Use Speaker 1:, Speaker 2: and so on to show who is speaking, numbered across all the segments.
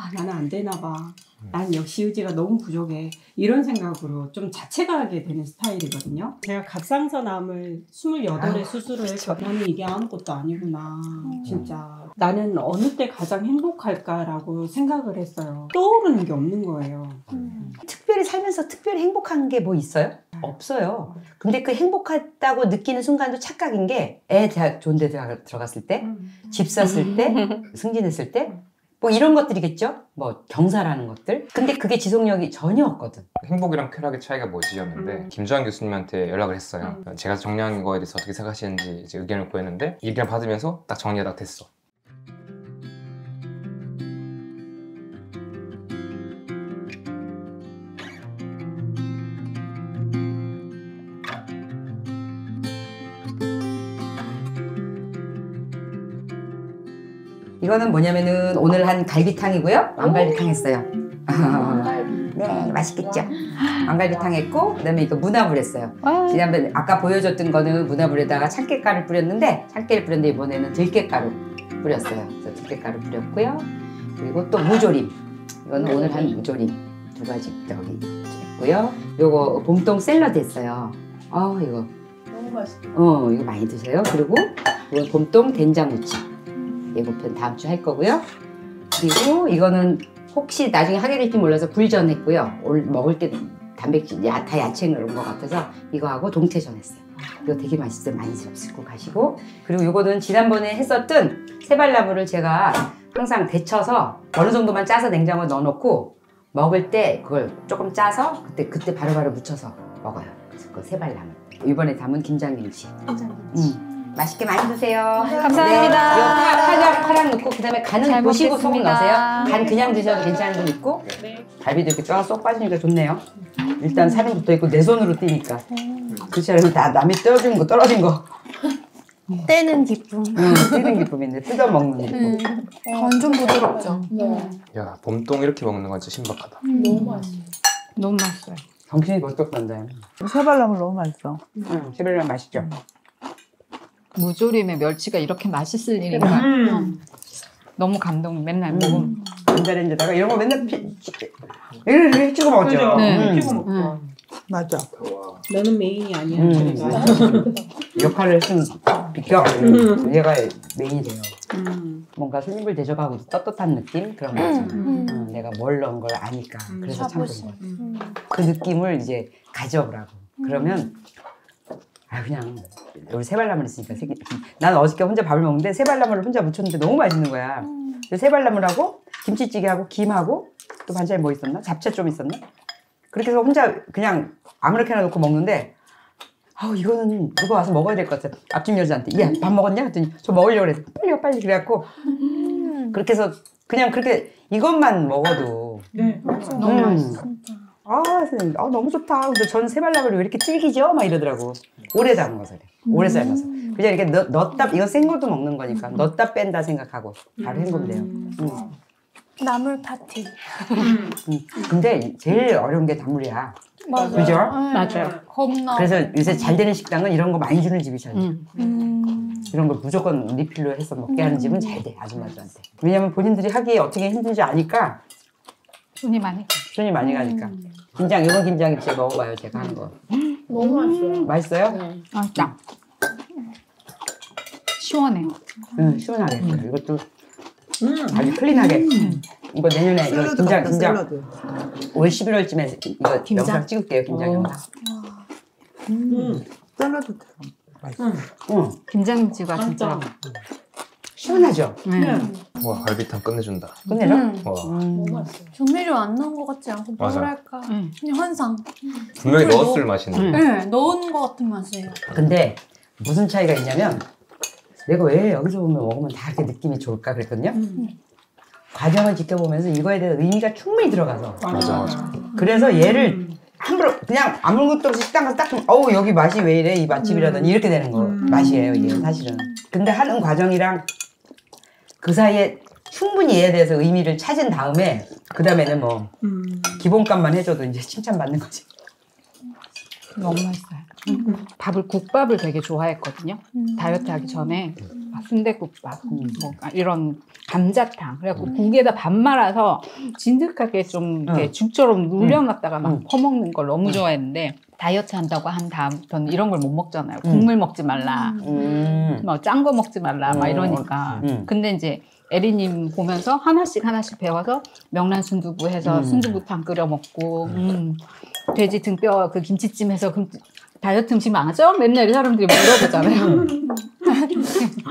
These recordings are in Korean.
Speaker 1: 아 나는 안 되나 봐. 난 역시 의지가 너무 부족해. 이런 생각으로 좀 자책하게 되는 스타일이거든요. 제가 갑상선암을 28에 수술을 해서 나는 이게 아무것도 아니구나. 진짜. 나는 어느 때 가장 행복할까라고 생각을 했어요. 떠오르는 게 없는 거예요.
Speaker 2: 특별히 살면서 특별히 행복한 게 뭐 있어요? 없어요. 근데 그 행복하다고 느끼는 순간도 착각인 게 애 대학 좋은 데 들어갔을 때, 집 샀을 때, 승진했을 때, 뭐 이런 것들이겠죠? 뭐 경사라는 것들. 근데 그게 지속력이 전혀 없거든.
Speaker 3: 행복이랑 쾌락의 차이가 뭐지였는데
Speaker 1: 음.
Speaker 3: 김주환 교수님한테 연락을 했어요. 제가 정리한 거에 대해서 어떻게 생각하시는지 이제 의견을 구했는데 의견 받으면서 딱 정리가 딱 됐어.
Speaker 2: 이거는 뭐냐면은 오늘 한 갈비탕이고요. 왕갈비탕 했어요. 네, 맛있겠죠? 왕갈비탕 했고, 그 다음에 이거 무나물 했어요. 지난번에 아까 보여줬던 거는 무나물에다가 참깨가루 뿌렸는데, 참깨를 뿌렸는데 이번에는 들깨가루 뿌렸어요. 그래서 들깨가루 뿌렸고요. 그리고 또 무조림. 이거는 오늘 한 무조림. 두 가지 저기 했고요. 요거 봄동 샐러드 했어요. 아, 이거.
Speaker 4: 너무 맛있어.
Speaker 2: 어, 이거 많이 드세요. 그리고 이건 봄동 된장무침. 예고편 다음 주 할 거고요. 그리고 이거는 혹시 나중에 하게 될지 몰라서 불전 했고요. 올 먹을 때 단백질, 야, 다 야채 넣은 것 같아서 이거하고 동태전 했어요. 이거 되게 맛있어요. 많이 씁고 가시고. 그리고 이거는 지난번에 했었던 세발나무를 제가 항상 데쳐서 어느 정도만 짜서 냉장고에 넣어놓고 먹을 때 그걸 조금 짜서 그때 그때 바로바로 무쳐서 먹어요. 그래서 그 세발나무. 이번에 담은 김장김치. 음. 맛있게 많이 드세요.
Speaker 5: 감사합니다.
Speaker 2: 네, 요 파, 파랑, 파랑 넣고 그다음에 간은
Speaker 5: 잘
Speaker 2: 보시고 소금. 넣으세요. 간 그냥 드셔도 괜찮은 분 있고 갈비도 이렇게 쫙쏙 빠지니까 좋네요. 일단 살은 붙어 있고 내 손으로 뛰니까. 그렇지 않으면 다 남이 떨어진 거 떨어진 거
Speaker 4: 떼는 기쁨.
Speaker 2: 응, 뛰는 기쁨인데 뜯어 먹는 기쁨.
Speaker 4: 완전 부드럽죠.
Speaker 3: 야 봄동 이렇게 먹는 건 진짜 신박하다.
Speaker 4: 너무 맛있어.
Speaker 5: 너무 맛있어요.
Speaker 2: 정신이 벌떡 간다.
Speaker 6: 새발나물 너무 맛있어.
Speaker 2: 응, 시벨란 맛있죠.
Speaker 5: 무조림에 멸치가 이렇게 맛있을 일인가.
Speaker 1: 음.
Speaker 5: 너무 감동. 맨날
Speaker 2: 음.
Speaker 5: 먹으면.
Speaker 2: 전자레인지다가 이런 거 맨날 피, 이렇게 찍어 먹었죠.
Speaker 1: 그죠?
Speaker 5: 네.
Speaker 2: 음.
Speaker 1: 찍어 먹고.
Speaker 6: 맞아.
Speaker 1: 너는 메인이 아니야.
Speaker 2: 음. 역할을 했으면 비켜. 얘가 메인이 돼요.
Speaker 1: 음.
Speaker 2: 뭔가 손님을 대접하고 떳떳한 느낌 그런 거 있잖아.
Speaker 4: 음.
Speaker 2: 응, 내가 뭘 넣은 걸 아니까
Speaker 1: 음,
Speaker 2: 그래서 참
Speaker 4: 자부심.
Speaker 2: 좋은 거. 그 느낌을 이제 가져오라고. 그러면 아 그냥 우리 세발나물 있으니까 세 개. 난 어저께 혼자 밥을 먹는데 세발나물을 혼자 무쳤는데 너무 맛있는 거야. 근데 세발나물하고 김치찌개하고 김하고 또 반찬이 뭐 있었나? 잡채 좀 있었나? 그렇게 해서 혼자 그냥 아무렇게나 놓고 먹는데 아우 이거는 누가 와서 먹어야 될 것 같아. 앞집 여자한테 야 밥 먹었냐? 했더니 저 먹으려고 그래. 빨리 와 빨리 그래갖고 그렇게 해서 그냥 그렇게 이것만 먹어도
Speaker 1: 네.
Speaker 5: 너무
Speaker 2: 음.
Speaker 5: 맛있어.
Speaker 2: 아, 선생님, 아 너무 좋다. 근데 전 세발나물이 왜 이렇게 질기죠? 막 이러더라고. 오래 담궈서 그래. 오래 삶아서. 그냥 이렇게 넣, 넣었다, 이건 생고도 먹는 거니까 넣었다 뺀다 생각하고 바로 헹구면 돼요. 음.
Speaker 4: 나물 파티.
Speaker 2: 음. 근데 제일 어려운 게 나물이야.
Speaker 4: 맞아요.
Speaker 2: 그죠?
Speaker 5: 맞아요.
Speaker 4: 겁나.
Speaker 2: 그래서 요새 잘 되는 식당은 이런 거 많이 주는 집이 잘 돼.
Speaker 5: 음.
Speaker 4: 음.
Speaker 2: 이런 걸 무조건 리필로 해서 먹게 하는 집은 잘 돼, 아줌마들한테. 왜냐면 본인들이 하기 어떻게 힘든지 아니까
Speaker 5: 손이 많이 가.
Speaker 2: 손이 많이 가니까. 김장, 이건 김장김치 먹어봐요, 제가 한 거.
Speaker 4: 너무 맛있어요.
Speaker 2: 맛있어요?
Speaker 5: 맛있다. 시원해요.
Speaker 2: 응, 시원하게. 이것도
Speaker 1: 음.
Speaker 2: 아주 클린하게. 이거 내년에 이거
Speaker 6: 샐러드
Speaker 2: 김장
Speaker 6: 같다,
Speaker 2: 김장
Speaker 6: 샐러드.
Speaker 2: 올 11월쯤에 이거
Speaker 5: 김장?
Speaker 2: 영상 찍을게요 김장
Speaker 5: 어.
Speaker 2: 영상.
Speaker 1: 음.
Speaker 6: 샐러드처럼 맛있어.
Speaker 1: 음.
Speaker 2: 응,
Speaker 5: 김장김치가
Speaker 1: 진짜.
Speaker 2: 시원하죠.
Speaker 5: 네.
Speaker 1: 네.
Speaker 3: 와 갈비탕 끝내준다.
Speaker 2: 끝내죠?
Speaker 4: 음.
Speaker 3: 와
Speaker 2: 음.
Speaker 4: 너무 맛있어요. 조미료 안 넣은 것 같지 않고
Speaker 3: 맞아.
Speaker 4: 뭐랄까.
Speaker 5: 음.
Speaker 4: 그냥 환상.
Speaker 3: 분명히 넣었을 맛인데.
Speaker 5: 음.
Speaker 4: 네, 넣은 것 같은 맛이에요.
Speaker 2: 근데 무슨 차이가 있냐면 내가 왜 여기서 보면 먹으면 다 이렇게 느낌이 좋을까 그랬거든요.
Speaker 1: 음.
Speaker 2: 과정을 지켜보면서 이거에 대한 의미가 충분히 들어가서
Speaker 3: 맞아 맞아.
Speaker 2: 그래서 얘를
Speaker 1: 음.
Speaker 2: 함부로 그냥 아무것도 없이 식당 가서 딱 어우 여기 맛이 왜 이래 이 맛집이라더니 이렇게 되는 거
Speaker 1: 음.
Speaker 2: 맛이에요 이게 사실은 근데 하는 과정이랑 그 사이에 충분히 얘에 대해서 의미를 찾은 다음에 그 다음에는 뭐
Speaker 1: 음.
Speaker 2: 기본값만 해줘도 이제 칭찬받는 거지
Speaker 5: 너무 맛있어요. 밥을 국밥을 되게 좋아했거든요.
Speaker 4: 음.
Speaker 5: 다이어트 하기 전에 막 순대국밥,
Speaker 2: 음.
Speaker 5: 뭐 이런 감자탕. 그래갖고 국에다 밥 말아서 진득하게 좀 이렇게
Speaker 2: 응.
Speaker 5: 죽처럼 눌려놨다가 막
Speaker 2: 응.
Speaker 5: 퍼먹는 걸 너무
Speaker 2: 응.
Speaker 5: 좋아했는데 다이어트 한다고 한 다음부터는 이런 걸 못 먹잖아요.
Speaker 2: 응.
Speaker 5: 국물 먹지 말라.
Speaker 2: 음.
Speaker 5: 막짠거 먹지 말라. 막
Speaker 2: 어,
Speaker 5: 이러니까.
Speaker 2: 음.
Speaker 5: 근데 이제 에리님 보면서 하나씩 하나씩 배워서 명란 순두부 해서
Speaker 2: 음.
Speaker 5: 순두부탕 끓여 먹고 음, 돼지 등뼈 그 김치찜 해서 그 다이어트 음식 많아죠? 맨날 이 사람들이 물어보잖아요.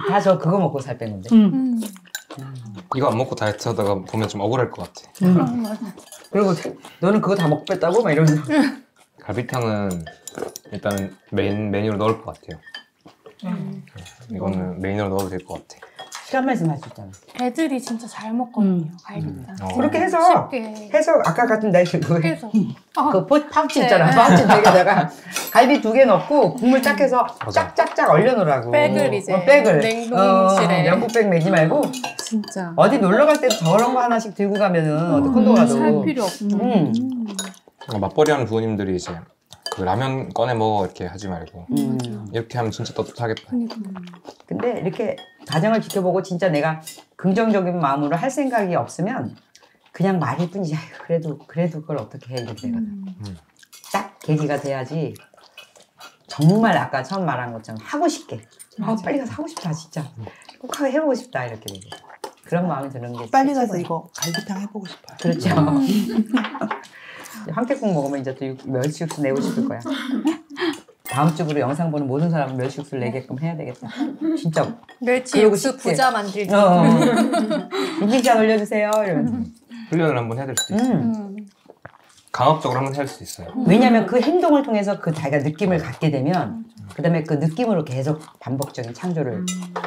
Speaker 2: 다 저 그거 먹고 살 뺐는데.
Speaker 5: 음.
Speaker 4: 음.
Speaker 3: 이거 안 먹고 다이어트 하다가 보면 좀 억울할 것 같아.
Speaker 2: 그리고 너는 그거 다 먹고 뺐다고? 막 이러면서.
Speaker 3: 갈비탕은 일단 메인 메뉴로 넣을 것 같아요.
Speaker 4: 음.
Speaker 3: 이거는 메인으로 넣어도 될 것 같아.
Speaker 2: 시간만 있으면 할수 있잖아.
Speaker 4: 애들이 진짜 잘 먹거든요.
Speaker 5: 음.
Speaker 4: 갈비탕.
Speaker 3: 어.
Speaker 2: 그렇게 해서
Speaker 4: 쉽게
Speaker 2: 해서 아까 같은 날 그,
Speaker 4: 해서. 아,
Speaker 2: 그 포- 파우치
Speaker 4: 네.
Speaker 2: 있잖아. 파우치 두 개다가 갈비 두 개 넣고 국물 딱 해서
Speaker 3: 맞아.
Speaker 2: 짝짝짝 얼려 놓으라고.
Speaker 4: 백을 이제
Speaker 2: 어, 백을.
Speaker 4: 냉동실에.
Speaker 2: 어, 명품백 매지 말고
Speaker 4: 진짜.
Speaker 2: 어디 놀러 갈 때도 저런 거 하나씩 들고 가면은 어디
Speaker 4: 음,
Speaker 2: 콘도 가도.
Speaker 4: 살 필요 없고.
Speaker 2: 음.
Speaker 3: 어, 맞벌이 하는 부모님들이 이제 그 라면 꺼내 먹어 이렇게 하지 말고
Speaker 2: 음.
Speaker 3: 이렇게 하면 진짜 떳떳하겠다.
Speaker 4: 그러니까.
Speaker 2: 근데 이렇게 가정을 지켜보고 진짜 내가 긍정적인 마음으로 할 생각이 없으면 그냥 말일 뿐이지. 아유, 그래도 그래도 그걸 어떻게 해 이렇게 되거든.
Speaker 3: 음.
Speaker 2: 딱 계기가 돼야지. 정말 아까 처음 말한 것처럼 하고 싶게. 아, 빨리 가서 하고 싶다 진짜. 꼭 하고 해보고 싶다 이렇게 되고. 그런 마음이 드는 게
Speaker 6: 빨리 가서. 이거 갈비탕 해보고 싶어요.
Speaker 2: 그렇죠. 황태국 먹으면 이제 또 육- 멸치 육수 내고 싶을 거야. 다음 주부로 영상 보는 모든 사람은 멸치 육수를 내게끔 해야 되겠다. 진짜.
Speaker 4: 멸치
Speaker 2: 그러고
Speaker 4: 육수
Speaker 2: 싶게.
Speaker 4: 부자 만들기.
Speaker 2: 어. 인증샷 올려주세요. 이러면서.
Speaker 3: 훈련을 한번 해야 될 수도 있어. 요
Speaker 2: 음.
Speaker 4: 음.
Speaker 3: 강압적으로 한번 할수 있어요.
Speaker 2: 왜냐하면 그 행동을 통해서 그 자기가 느낌을 갖게 되면 그다음에 그 느낌으로 계속 반복적인 창조를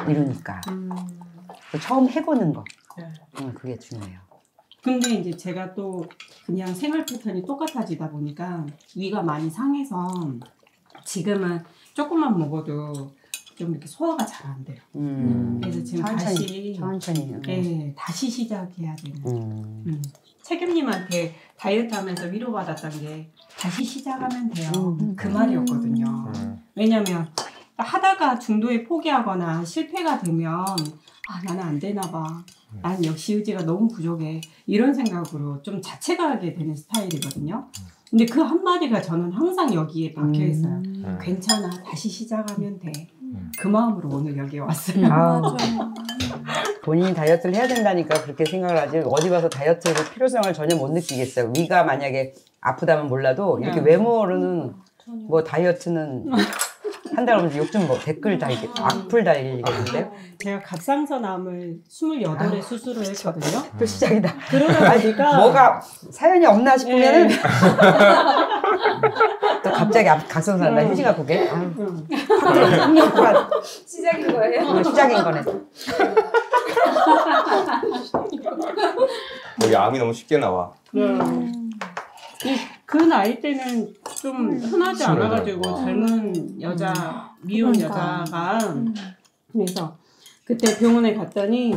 Speaker 2: 이루니까 그 처음 해보는 거
Speaker 1: 네.
Speaker 2: 음, 그게 중요해요.
Speaker 1: 근데 이제 제가 또 그냥 생활 패턴이 똑같아지다 보니까 위가 많이 상해서 지금은 조금만 먹어도 좀 이렇게 소화가 잘 안 돼요.
Speaker 2: 음.
Speaker 1: 그래서 지금
Speaker 2: 천천히,
Speaker 1: 다시
Speaker 2: 천천히. 음.
Speaker 1: 네, 다시 시작해야 되는.
Speaker 2: 음.
Speaker 1: 음. 책임님한테 다이어트 하면서 위로받았던 게 다시 시작하면 돼요.
Speaker 2: 음.
Speaker 1: 그 말이었거든요.
Speaker 3: 음.
Speaker 1: 왜냐면 하다가 중도에 포기하거나 실패가 되면 아 나는 안 되나 봐. 난 역시 의지가 너무 부족해. 이런 생각으로 좀 자책하게 되는 스타일이거든요. 근데 그 한마디가 저는 항상 여기에 박혀 있어요.
Speaker 3: 음.
Speaker 1: 괜찮아. 다시 시작하면 돼.
Speaker 3: 음.
Speaker 1: 그 마음으로 오늘 여기에 왔어요.
Speaker 2: 아,
Speaker 4: 맞아.
Speaker 2: 본인이 다이어트를 해야 된다니까 그렇게 생각을 하지 어디 가서 다이어트의 필요성을 전혀 못 느끼겠어요. 위가 만약에 아프다면 몰라도 이렇게
Speaker 1: 음.
Speaker 2: 외모로는 뭐 다이어트는 한 달 오면 욕좀 뭐 댓글 달기 악플 달리겠는데요.
Speaker 1: 제가 갑상선암을 28에 수술을 했거든요.
Speaker 2: 또 시작이다.
Speaker 1: 그러다 보니까
Speaker 2: 뭐가 사연이 없나 싶으면은 또 갑자기 앞 각성산다
Speaker 1: 음.
Speaker 2: 휴지가 그게 아유,
Speaker 1: 음.
Speaker 2: 시작인 거예요? 시작인 거네.
Speaker 3: 여기 암이 너무 쉽게 나와.
Speaker 1: 음. 이- 그 나이 때는 좀 흔하지
Speaker 3: 스물여덟.
Speaker 1: 않아가지고
Speaker 3: 와.
Speaker 1: 젊은 여자 미혼
Speaker 4: 그러니까.
Speaker 1: 여자가
Speaker 4: 음.
Speaker 1: 그래서 그때 병원에 갔더니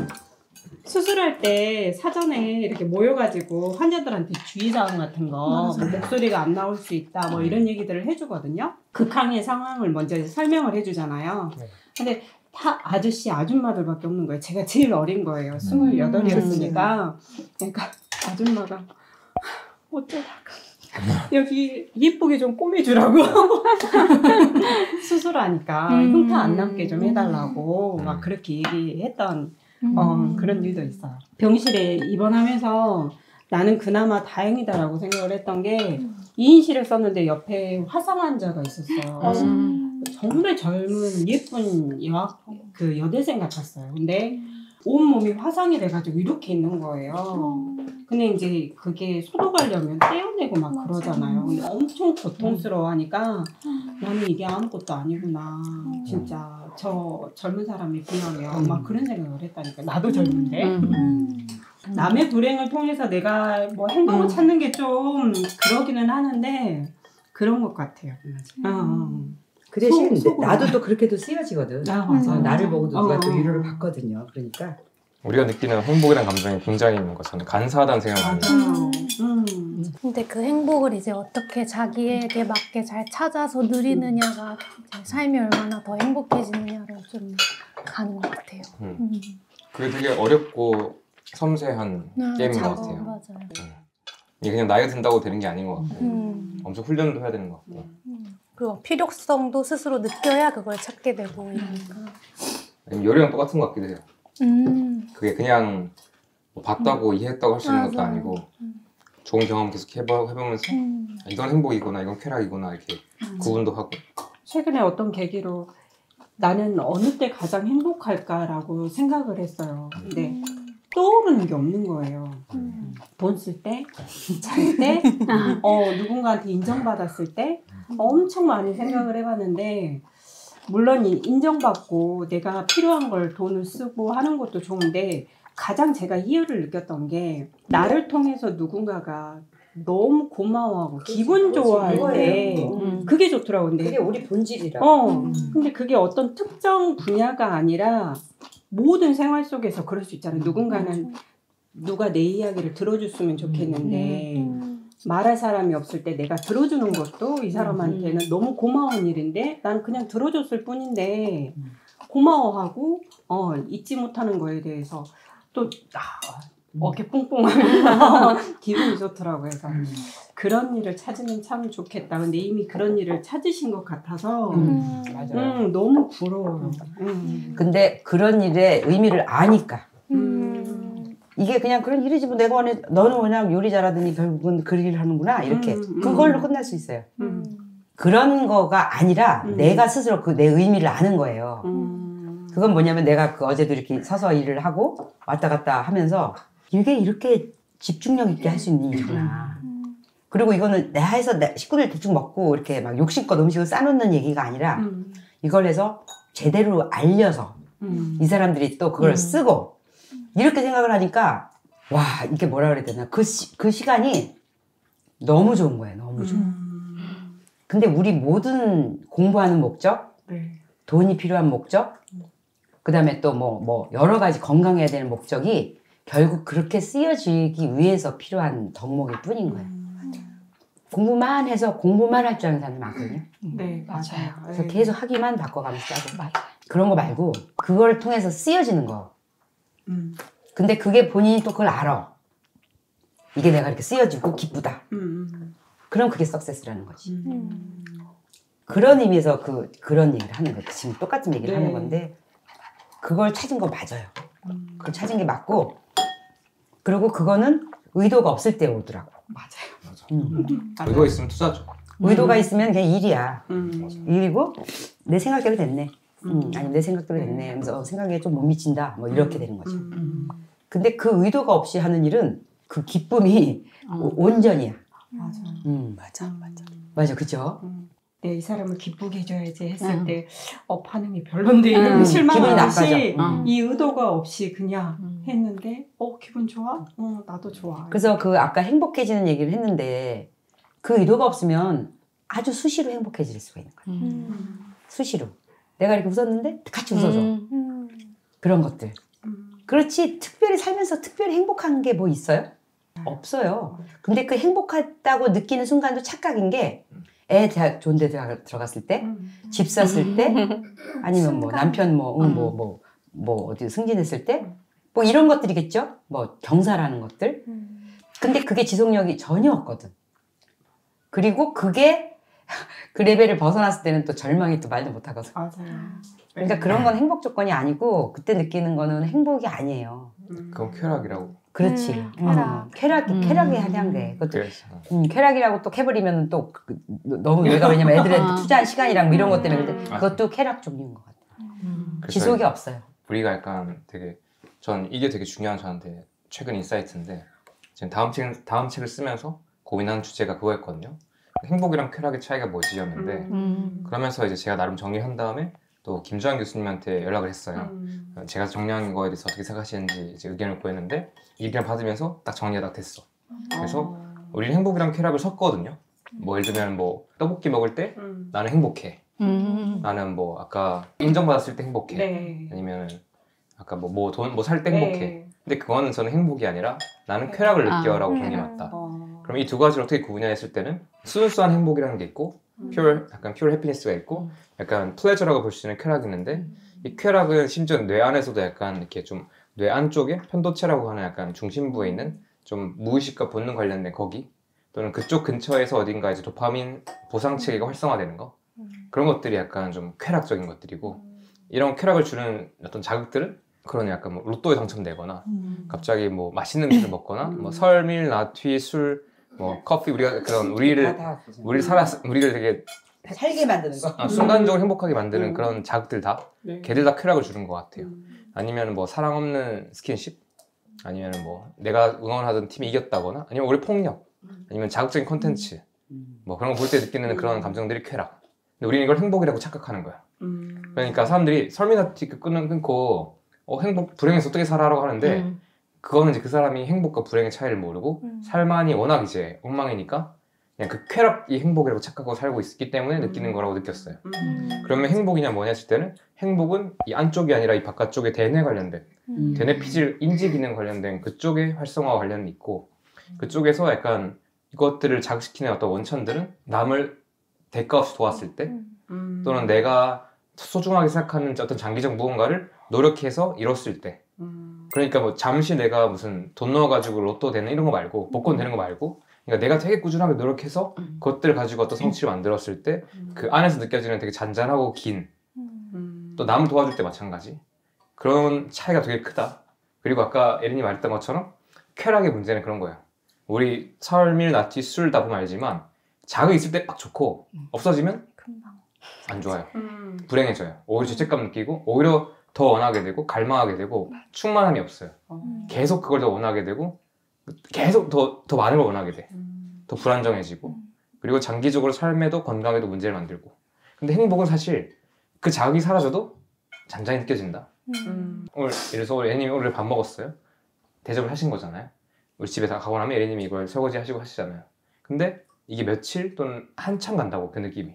Speaker 1: 수술할 때 사전에 이렇게 모여가지고 환자들한테 주의사항 같은 거, 뭐 목소리가 안 나올 수 있다, 뭐 이런 얘기들을 해주거든요. 극항의 상황을 먼저 설명을 해주잖아요.
Speaker 3: 네.
Speaker 1: 근데 다 아저씨, 아줌마들밖에 없는 거예요. 제가 제일 어린 거예요. 스물여덟이었으니까. 그러니까 아줌마가 어쩌다가 여기 예쁘게 좀 꾸며주라고 수술하니까
Speaker 4: 음.
Speaker 1: 흉터 안 남게 좀 해달라고 막
Speaker 3: 음.
Speaker 1: 그렇게 얘기했던
Speaker 4: 음.
Speaker 1: 어, 그런 일도 있어요. 병실에 입원하면서 나는 그나마 다행이다라고 생각을 했던 게 2인실을 썼는데 옆에 화상 환자가 있었어요.
Speaker 4: 음.
Speaker 1: 정말 젊은 예쁜 여, 그 여대생 같았어요. 근데 온몸이 화상이 돼가지고 이렇게 있는 거예요. 근데 이제 그게 소독하려면 떼어내고 막
Speaker 4: 맞아.
Speaker 1: 그러잖아요. 근데 엄청 고통스러워 하니까 나는 이게 아무것도 아니구나. 진짜 저 젊은 사람이 비하면 막 그런 생각을 했다니까. 나도 젊은데.
Speaker 4: 음.
Speaker 1: 남의 불행을 통해서 내가 뭐 행복을
Speaker 2: 음.
Speaker 1: 찾는 게 좀 그러기는 하는데 그런 것 같아요. 어, 어.
Speaker 2: 그 대신
Speaker 1: 속- 속으로.
Speaker 2: 나도 또 그렇게도 쓰여지거든.
Speaker 1: 아,
Speaker 2: 어,
Speaker 1: 맞아.
Speaker 2: 나를 보고 누가
Speaker 1: 어.
Speaker 2: 또 위로를 받거든요. 그러니까
Speaker 3: 우리가 느끼는 행복이라는 감정이 굉장히 뭔가 저는 간사하다는 많이 해요.
Speaker 1: 맞아요. 음.
Speaker 4: 근데 그 행복을 이제 어떻게 자기에게 맞게 잘 찾아서 누리느냐가 이제 삶이 얼마나 더 행복해지느냐로 좀 가는 것 같아요.
Speaker 3: 음.
Speaker 4: 음.
Speaker 3: 그게 되게 어렵고 섬세한
Speaker 4: 음,
Speaker 3: 게임인 것 같아요.
Speaker 4: 맞아요.
Speaker 3: 이게 그냥 나이가 든다고 되는 게 아닌 것 같고
Speaker 4: 음.
Speaker 3: 엄청 훈련도 해야 되는 것 같고
Speaker 4: 음. 그리고 필요성도 스스로 느껴야 그걸 찾게 되고 이러니까.
Speaker 3: 아니면 요리랑 똑같은 것 같기도 해요.
Speaker 4: 음.
Speaker 3: 그게 그냥 뭐 봤다고 이해했다고 할 수 있는 것도. 아니고
Speaker 4: 음.
Speaker 3: 좋은 경험 계속 해보, 해보면서
Speaker 4: 음.
Speaker 3: 아, 이건 행복이구나 이건 쾌락이구나 이렇게 구분도 하고
Speaker 1: 최근에 어떤 계기로 나는 어느 때 가장 행복할까라고 생각을 했어요. 근데 떠오르는 게 없는 거예요.
Speaker 4: 음.
Speaker 1: 돈쓸 때, 잘 때, 어, 누군가한테 인정받았을 때 엄청 많이 생각을 해봤는데 물론 이 인정받고 내가 필요한 걸 돈을 쓰고 하는 것도 좋은데 가장 제가 희열을 느꼈던 게 나를 통해서 누군가가 너무 고마워하고 기분 좋아할 때
Speaker 2: 음.
Speaker 1: 그게 좋더라고. 근데
Speaker 2: 그게 우리 본질이라.
Speaker 1: 어, 근데 그게 어떤 특정 분야가 아니라 모든 생활 속에서 그럴 수 있잖아요. 누군가는 누가 내 이야기를 들어줬으면 좋겠는데
Speaker 4: 음.
Speaker 1: 말할 사람이 없을 때 내가 들어주는 것도 이 사람한테는 너무 고마운 일인데 난 그냥 들어줬을 뿐인데 고마워하고 어, 잊지 못하는 거에 대해서 또 아, 어깨 뿡뿡하면서 기분이 좋더라고요. 그래서 그런 일을 찾으면 참 좋겠다. 근데 이미 그런 일을 찾으신 것 같아서
Speaker 2: 음.
Speaker 4: 음.
Speaker 2: 맞아요.
Speaker 1: 음, 너무 부러워요. 음.
Speaker 2: 근데 그런 일의 의미를 아니까.
Speaker 4: 음.
Speaker 2: 이게 그냥 그런 일이지 뭐 내가 원해 너는 그냥 요리 잘하더니 결국은 그 일을 하는구나 이렇게
Speaker 1: 음, 음.
Speaker 2: 그걸로 끝날 수 있어요.
Speaker 1: 음.
Speaker 2: 그런 거가 아니라
Speaker 1: 음.
Speaker 2: 내가 스스로 그 내 의미를 아는 거예요.
Speaker 1: 음.
Speaker 2: 그건 뭐냐면 내가 그 어제도 이렇게 서서 일을 하고 왔다 갔다 하면서 이게 이렇게 집중력 있게 할 수 있는 일이구나. 그리고 이거는 내가 해서 내 식구들 대충 먹고 이렇게 막 욕심껏 음식을 싸놓는 얘기가 아니라
Speaker 1: 음.
Speaker 2: 이걸 해서 제대로 알려서
Speaker 1: 음.
Speaker 2: 이 사람들이 또 그걸
Speaker 1: 음.
Speaker 2: 쓰고 이렇게 생각을 하니까 와 이게 뭐라 그래야 되나 그, 시, 그 시간이 너무 좋은 거예요 너무 좋아
Speaker 1: 음.
Speaker 2: 근데 우리 모든 공부하는 목적
Speaker 1: 네.
Speaker 2: 돈이 필요한 목적 그 다음에 또 뭐뭐 여러 가지 건강해야 되는 목적이 결국 그렇게 쓰여지기 위해서 필요한 덕목일 뿐인 거예요 공부만 해서 공부만 할 줄 아는 사람이 많거든요
Speaker 1: 네, 맞아요.
Speaker 2: 그래서
Speaker 1: 네.
Speaker 2: 계속 하기만 바꿔가면서 짜고 그런 거 말고 그걸 통해서 쓰여지는 거
Speaker 1: 음.
Speaker 2: 근데 그게 본인이 또 그걸 알아. 이게 내가 이렇게 쓰여지고 기쁘다.
Speaker 1: 음.
Speaker 2: 그럼 그게 석세스라는 거지.
Speaker 1: 음.
Speaker 2: 그런 의미에서 그 그런 얘기를 하는 거지. 지금 똑같은 얘기를
Speaker 1: 네.
Speaker 2: 하는 건데 그걸 찾은 거 맞아요.
Speaker 1: 음.
Speaker 2: 그걸 찾은 게 맞고 그리고 그거는 의도가 없을 때 오더라고.
Speaker 1: 맞아요.
Speaker 3: 맞아.
Speaker 2: 음.
Speaker 3: 의도가 있으면 투자죠.
Speaker 2: 의도가 있으면 그냥 일이야.
Speaker 1: 음.
Speaker 2: 일이고 내 생각대로 됐네. 음,
Speaker 1: 음.
Speaker 2: 아니 내 생각대로 됐네. 하면서 어, 생각에 좀 못 미친다. 뭐 이렇게 되는 거죠.
Speaker 1: 음.
Speaker 2: 근데 그 의도가 없이 하는 일은 그 기쁨이
Speaker 1: 어.
Speaker 2: 온전이야.
Speaker 1: 맞아.
Speaker 2: 음.
Speaker 6: 맞아, 맞아.
Speaker 2: 맞아, 그죠?
Speaker 1: 음. 내이 사람을 기쁘게 해줘야지 했을
Speaker 5: 음.
Speaker 1: 때, 어, 반응이 별론데, 이런
Speaker 5: 음,
Speaker 1: 실망한
Speaker 2: 기분이
Speaker 1: 듯이
Speaker 2: 나빠져. 음.
Speaker 1: 이 의도가 없이 그냥
Speaker 5: 음.
Speaker 1: 했는데, 어, 기분 좋아? 어, 나도 좋아.
Speaker 2: 그래서 그 아까 행복해지는 얘기를 했는데 그 의도가 없으면 아주 수시로 행복해질 수가 있는 거야.
Speaker 4: 음.
Speaker 2: 수시로. 내가 이렇게 웃었는데 같이 웃어줘.
Speaker 5: 음.
Speaker 4: 음.
Speaker 2: 그런 것들.
Speaker 1: 음.
Speaker 2: 그렇지 특별히 살면서 특별히 행복한 게 뭐 있어요? 없어요. 근데 그 행복하다고 느끼는 순간도 착각인 게 애 대학 좋은 데 들어가- 들어갔을 때,
Speaker 1: 음.
Speaker 2: 집 샀을 때, 아니면 뭐. 남편 뭐, 응, 뭐, 뭐, 뭐 어디 승진했을 때, 뭐 이런 것들이겠죠? 뭐 경사라는 것들.
Speaker 4: 음.
Speaker 2: 근데 그게 지속력이 전혀 없거든. 그리고 그게 그 레벨을 벗어났을 때는 또 절망이 또 말도 못 하거든.
Speaker 1: 맞아요.
Speaker 2: 그러니까 그런 건 행복 조건이 아니고 그때 느끼는 거는 행복이 아니에요.
Speaker 1: 음.
Speaker 3: 그건 쾌락이라고.
Speaker 2: 그렇지.
Speaker 4: 음,
Speaker 2: 어,
Speaker 4: 쾌락.
Speaker 2: 쾌락이
Speaker 5: 음.
Speaker 2: 쾌락이 한양돼. 그것도 음, 쾌락이라고 또 캐버리면 또 그- 너무 내가 왜냐면 애들한테
Speaker 5: 아.
Speaker 2: 투자한 시간이랑 뭐 이런 것 때문에
Speaker 1: 음.
Speaker 2: 그것도 쾌락 종류인 것 같아.
Speaker 5: 음.
Speaker 2: 지속이 없어요.
Speaker 3: 우리가 약간 되게 전 이게 되게 중요한 저한테 최근 인사이트인데 지금 다음 책 다음 책을 쓰면서 고민하는 주제가 그거였거든요. 행복이랑 쾌락의 차이가 뭐지였는데
Speaker 5: 음.
Speaker 3: 그러면서 이제 제가 나름 정리한 다음에 또 김주환 교수님한테 연락을 했어요.
Speaker 1: 음.
Speaker 3: 제가 정리한 거에 대해서 어떻게 생각하시는지 이제 의견을 구했는데 의견을 받으면서 딱 정리가 딱 됐어. 그래서
Speaker 1: 어.
Speaker 3: 우리는 행복이랑 쾌락을 섞거든요. 뭐 예를 들면 뭐 떡볶이 먹을 때
Speaker 1: 음.
Speaker 3: 나는 행복해.
Speaker 5: 음.
Speaker 3: 나는 뭐 아까 인정받았을 때 행복해.
Speaker 1: 네.
Speaker 3: 아니면 아까 뭐 뭐 돈 뭐 살 때 행복해.
Speaker 1: 네.
Speaker 3: 근데 그거는 저는 행복이 아니라 나는 쾌락을
Speaker 5: 아.
Speaker 3: 느껴라고
Speaker 4: 음.
Speaker 3: 맞다.
Speaker 1: 어.
Speaker 3: 그럼 이 두 가지를 어떻게 구분했을 때는 순수한 행복이라는 게 있고
Speaker 1: 음.
Speaker 3: pure 약간 pure happiness가 있고 약간 pleasure라고 볼 수 있는 쾌락이 있는데 이 쾌락은 심지어 뇌 안에서도 약간 이렇게 좀 뇌 안쪽에 편도체라고 하는 약간 중심부에 있는 좀 무의식과 본능 관련된 거기 또는 그쪽 근처에서 어딘가 이제 도파민 보상 체계가 활성화되는 거 그런 것들이 약간 좀 쾌락적인 것들이고 이런 쾌락을 주는 어떤 자극들은 그런 약간 뭐 로또에 당첨되거나
Speaker 1: 음.
Speaker 3: 갑자기 뭐 맛있는 음식을 먹거나 뭐 설밀, 나튀, 술, 뭐 커피 우리가 그런 우리를 우리를 살아 우리를 되게
Speaker 2: 살게 만드는 거.
Speaker 3: 아, 순간적으로 행복하게 만드는
Speaker 1: 음.
Speaker 3: 그런 자극들 다
Speaker 1: 네.
Speaker 3: 걔들 다 쾌락을 주는 것 같아요.
Speaker 1: 음.
Speaker 3: 아니면 뭐 사랑 없는 스킨십, 아니면 뭐 내가 응원하던 팀이 이겼다거나, 아니면 우리 폭력, 아니면 자극적인 콘텐츠, 뭐 그런 거 볼 때 느끼는 그런 감정들이 쾌락. 근데 우리는 이걸 행복이라고 착각하는 거야.
Speaker 1: 음.
Speaker 3: 그러니까 사람들이 설미나티 끊는 끊고 어, 행복 불행해서 어떻게 살아라고 하는데
Speaker 5: 음.
Speaker 3: 그거는 이제 그 사람이 행복과 불행의 차이를 모르고
Speaker 4: 음.
Speaker 3: 살만이 워낙 이제 엉망이니까 그냥 그 쾌락이 행복이라고 착각하고 살고 있기 때문에 느끼는 거라고 느꼈어요.
Speaker 1: 음.
Speaker 3: 그러면 행복이냐 뭐냐 했을 때는 행복은 이 안쪽이 아니라 이 바깥쪽에 대뇌 관련된
Speaker 2: 음.
Speaker 3: 대뇌 피질 인지 기능 관련된 그쪽에 활성화 관련이 있고 그쪽에서 약간 이것들을 자극시키는 어떤 원천들은 남을 대가 없이 도왔을 때
Speaker 1: 음.
Speaker 3: 또는 내가 소중하게 생각하는 어떤 장기적 무언가를 노력해서 이뤘을 때
Speaker 1: 음.
Speaker 3: 그러니까 뭐 잠시 내가 무슨 돈 넣어가지고 로또 되는 이런 거 말고 복권 되는 거 말고 그러니까 내가 되게 꾸준하게 노력해서 그것들 가지고 어떤 성취를 만들었을 때 그 안에서 느껴지는 되게 잔잔하고 긴또
Speaker 1: 음.
Speaker 3: 남 도와줄 때 마찬가지. 그런 차이가 되게 크다. 그리고 아까 에린이 말했던 것처럼 쾌락의 문제는 그런 거예요. 우리 설밀 나티 술 다 보면 알지만 자극이 있을 때딱 좋고 없어지면
Speaker 4: 금방.
Speaker 3: 안 좋아요.
Speaker 1: 음.
Speaker 3: 불행해져요. 오히려 죄책감 느끼고 오히려 더 원하게 되고 갈망하게 되고 충만함이 없어요.
Speaker 1: 어.
Speaker 3: 계속 그걸 더 원하게 되고 계속 더, 더 많은 걸 원하게 돼.
Speaker 1: 음.
Speaker 3: 더 불안정해지고. 그리고 장기적으로 삶에도 건강에도 문제를 만들고. 근데 행복은 사실 그 자극이 사라져도 잔잔히 느껴진다.
Speaker 1: 음.
Speaker 3: 오늘 예를 들어서 우리 애님이 오늘 밥 먹었어요? 대접을 하신 거잖아요. 우리 집에 다 가고 나면 애님이 이걸 설거지 하시고 하시잖아요. 근데 이게 며칠 또는 한참 간다고 그 느낌이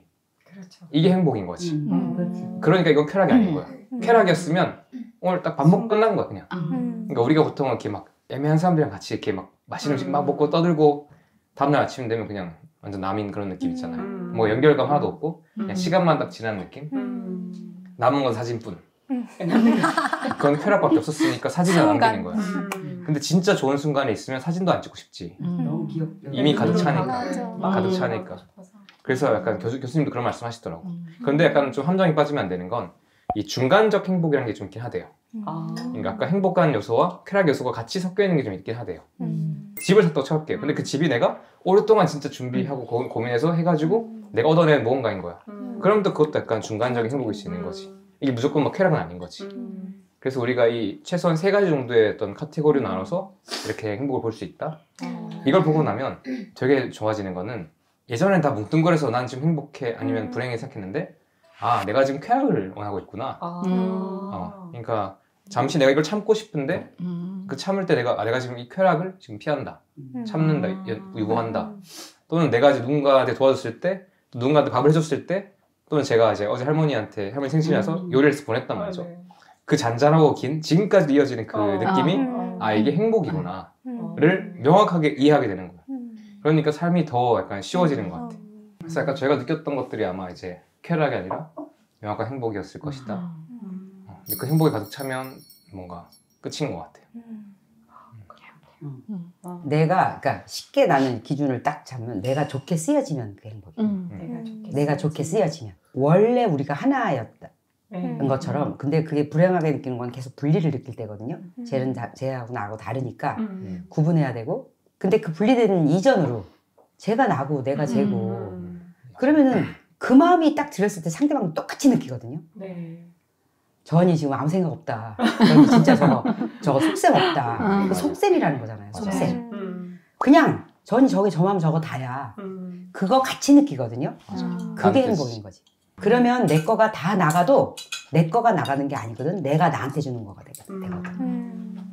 Speaker 1: 그렇죠.
Speaker 3: 이게 행복인 거지
Speaker 2: 음, 그렇지.
Speaker 3: 그러니까 이건 쾌락이 아닌 거야
Speaker 4: 음.
Speaker 3: 쾌락이었으면 오늘 딱 밥 먹고 끝난 거야 그냥
Speaker 4: 음.
Speaker 3: 그러니까 우리가 보통 이렇게 막 애매한 사람들이랑 같이 이렇게 막 맛있는 음식 막 먹고 떠들고 다음날 아침 되면 그냥 완전 남인 그런 느낌 있잖아요.
Speaker 1: 음.
Speaker 3: 뭐 연결감 하나도 없고 그냥
Speaker 1: 음.
Speaker 3: 시간만 딱 지나는 느낌.
Speaker 1: 음.
Speaker 3: 남은 건 사진뿐.
Speaker 4: 음.
Speaker 3: 그건 쾌락밖에 없었으니까 사진을 남기는 거야.
Speaker 1: 음.
Speaker 3: 근데 진짜 좋은 순간에 있으면 사진도 안 찍고 싶지.
Speaker 5: 음.
Speaker 2: 너무.
Speaker 3: 이미 가득 차니까. 가득
Speaker 1: 음.
Speaker 3: 차니까. 그래서 약간 교수, 교수님도 그런 말씀 하시더라고.
Speaker 5: 음.
Speaker 3: 그런데 약간 좀 함정이 빠지면 안 되는 건 이 중간적 행복이라는 게 좀 있긴 하대요.
Speaker 1: 아.
Speaker 3: 그러니까 아까 행복한 요소와 쾌락 요소가 같이 섞여 있는 게 좀 있긴 하대요.
Speaker 4: 음.
Speaker 3: 집을 샀다고 쳐볼게요. 근데 그 집이 내가 오랫동안 진짜 준비하고 고, 고민해서 해가지고 내가 얻어낸 무언가인 거야.
Speaker 1: 음.
Speaker 3: 그럼 또 그것도 약간 중간적인 행복일 수 있는 거지. 이게 무조건 뭐 쾌락은 아닌 거지.
Speaker 1: 음.
Speaker 3: 그래서 우리가 이 최소한 세 가지 정도의 어떤 카테고리를 나눠서 이렇게 행복을 볼 수 있다.
Speaker 1: 어.
Speaker 3: 이걸 보고 나면 되게 좋아지는 거는 예전엔 다 뭉뚱그려서 난 지금 행복해 아니면
Speaker 4: 음.
Speaker 3: 불행해 생각했는데 아 내가 지금 쾌락을 원하고 있구나.
Speaker 1: 아.
Speaker 5: 음.
Speaker 3: 어, 그러니까 잠시 내가 이걸 참고 싶은데
Speaker 5: 음.
Speaker 3: 그 참을 때 내가 아, 내가 지금 이 쾌락을 지금 피한다.
Speaker 4: 음.
Speaker 3: 참는다,
Speaker 1: 음.
Speaker 3: 유- 유보한다. 또는 내가 이제 누군가한테 도와줬을 때, 또 누군가한테 밥을 해줬을 때, 또는 제가 이제 어제 할머니한테 할머니 생신이라서
Speaker 1: 음.
Speaker 3: 요리를 해서 보냈단 말이죠.
Speaker 1: 네.
Speaker 3: 그 잔잔하고 긴 지금까지 이어지는 그
Speaker 1: 어.
Speaker 3: 느낌이
Speaker 4: 음.
Speaker 3: 아 이게 행복이구나를
Speaker 4: 음.
Speaker 3: 명확하게 이해하게 되는 거예요.
Speaker 4: 음.
Speaker 3: 그러니까 삶이 더 약간 쉬워지는 것
Speaker 4: 어.
Speaker 3: 같아요. 그래서 약간 저희가 느꼈던 것들이 아마 이제 쾌락이 아니라 명확한 행복이었을 것이다.
Speaker 1: 음.
Speaker 3: 어, 근데 그 행복이 가득 차면 뭔가 끝인 것 같아요.
Speaker 4: 음.
Speaker 1: 어.
Speaker 2: 내가 그러니까 쉽게 나는 기준을 딱 잡으면 내가 좋게 쓰여지면 그 행복이야.
Speaker 5: 음.
Speaker 1: 내가 좋게
Speaker 2: 내가 좋게 쓰여지면 원래 우리가 하나였다.
Speaker 1: 네.
Speaker 4: 음.
Speaker 2: 것처럼 근데 그게 불행하게 느끼는 건 계속 분리를 느낄 때거든요.
Speaker 4: 음.
Speaker 2: 쟤는 다, 쟤하고 나하고 다르니까
Speaker 1: 음.
Speaker 2: 구분해야 되고 근데 그 분리되는 이전으로 쟤가 나고 내가 쟤고
Speaker 1: 음.
Speaker 2: 그러면은 그 마음이 딱 들었을 때 상대방은 똑같이 느끼거든요.
Speaker 1: 네.
Speaker 2: 전이 지금 아무 생각 없다. 전이 진짜 저거 저거 속셈 없다.
Speaker 5: 음.
Speaker 2: 그 속셈이라는 거잖아요. 속셈.
Speaker 1: 음.
Speaker 2: 그냥 전이 저기 저 마음 저거 다야.
Speaker 1: 음.
Speaker 2: 그거 같이 느끼거든요.
Speaker 3: 맞아.
Speaker 5: 음.
Speaker 2: 그게 행복인 거지. 그러면 내 거가 다 나가도 내 거가 나가는 게 아니거든. 내가 나한테 주는 거가 되거든. 되거든.
Speaker 4: 음.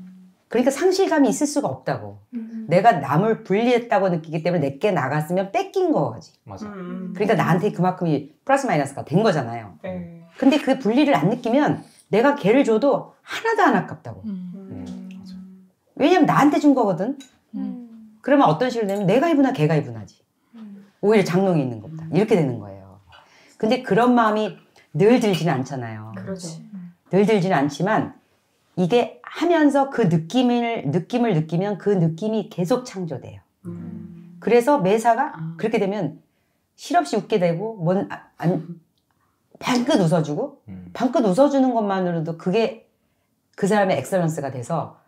Speaker 2: 그러니까 상실감이 있을 수가 없다고.
Speaker 4: 음.
Speaker 2: 내가 남을 분리했다고 느끼기 때문에 내게 나갔으면 뺏긴 거지.
Speaker 3: 맞아.
Speaker 1: 음.
Speaker 2: 그러니까 나한테 그만큼이 플러스 마이너스가 된 거잖아요.
Speaker 1: 네.
Speaker 2: 근데 그 분리를 안 느끼면 내가 걔를 줘도 하나도 안 아깝다고.
Speaker 5: 음.
Speaker 3: 음,
Speaker 2: 왜냐면 나한테 준 거거든.
Speaker 4: 음.
Speaker 2: 그러면 어떤 식으로 되면 내가 이분하 걔가 이분하지.
Speaker 4: 음.
Speaker 2: 오히려 장롱이 있는 것보다. 이렇게 되는 거예요. 근데 그런 마음이 늘 들지는 않잖아요.
Speaker 1: 그러죠.
Speaker 2: 늘 들지는 않지만 이게 하면서 그 느낌을 느낌을 느끼면 그 느낌이 계속 창조돼요.
Speaker 1: 음.
Speaker 2: 그래서 매사가
Speaker 5: 아.
Speaker 2: 그렇게 되면 실없이 웃게 되고 뭔 아- 안, 방긋 웃어주고
Speaker 3: 음.
Speaker 2: 방긋 웃어주는 것만으로도 그게 그 사람의 엑셀런스가 돼서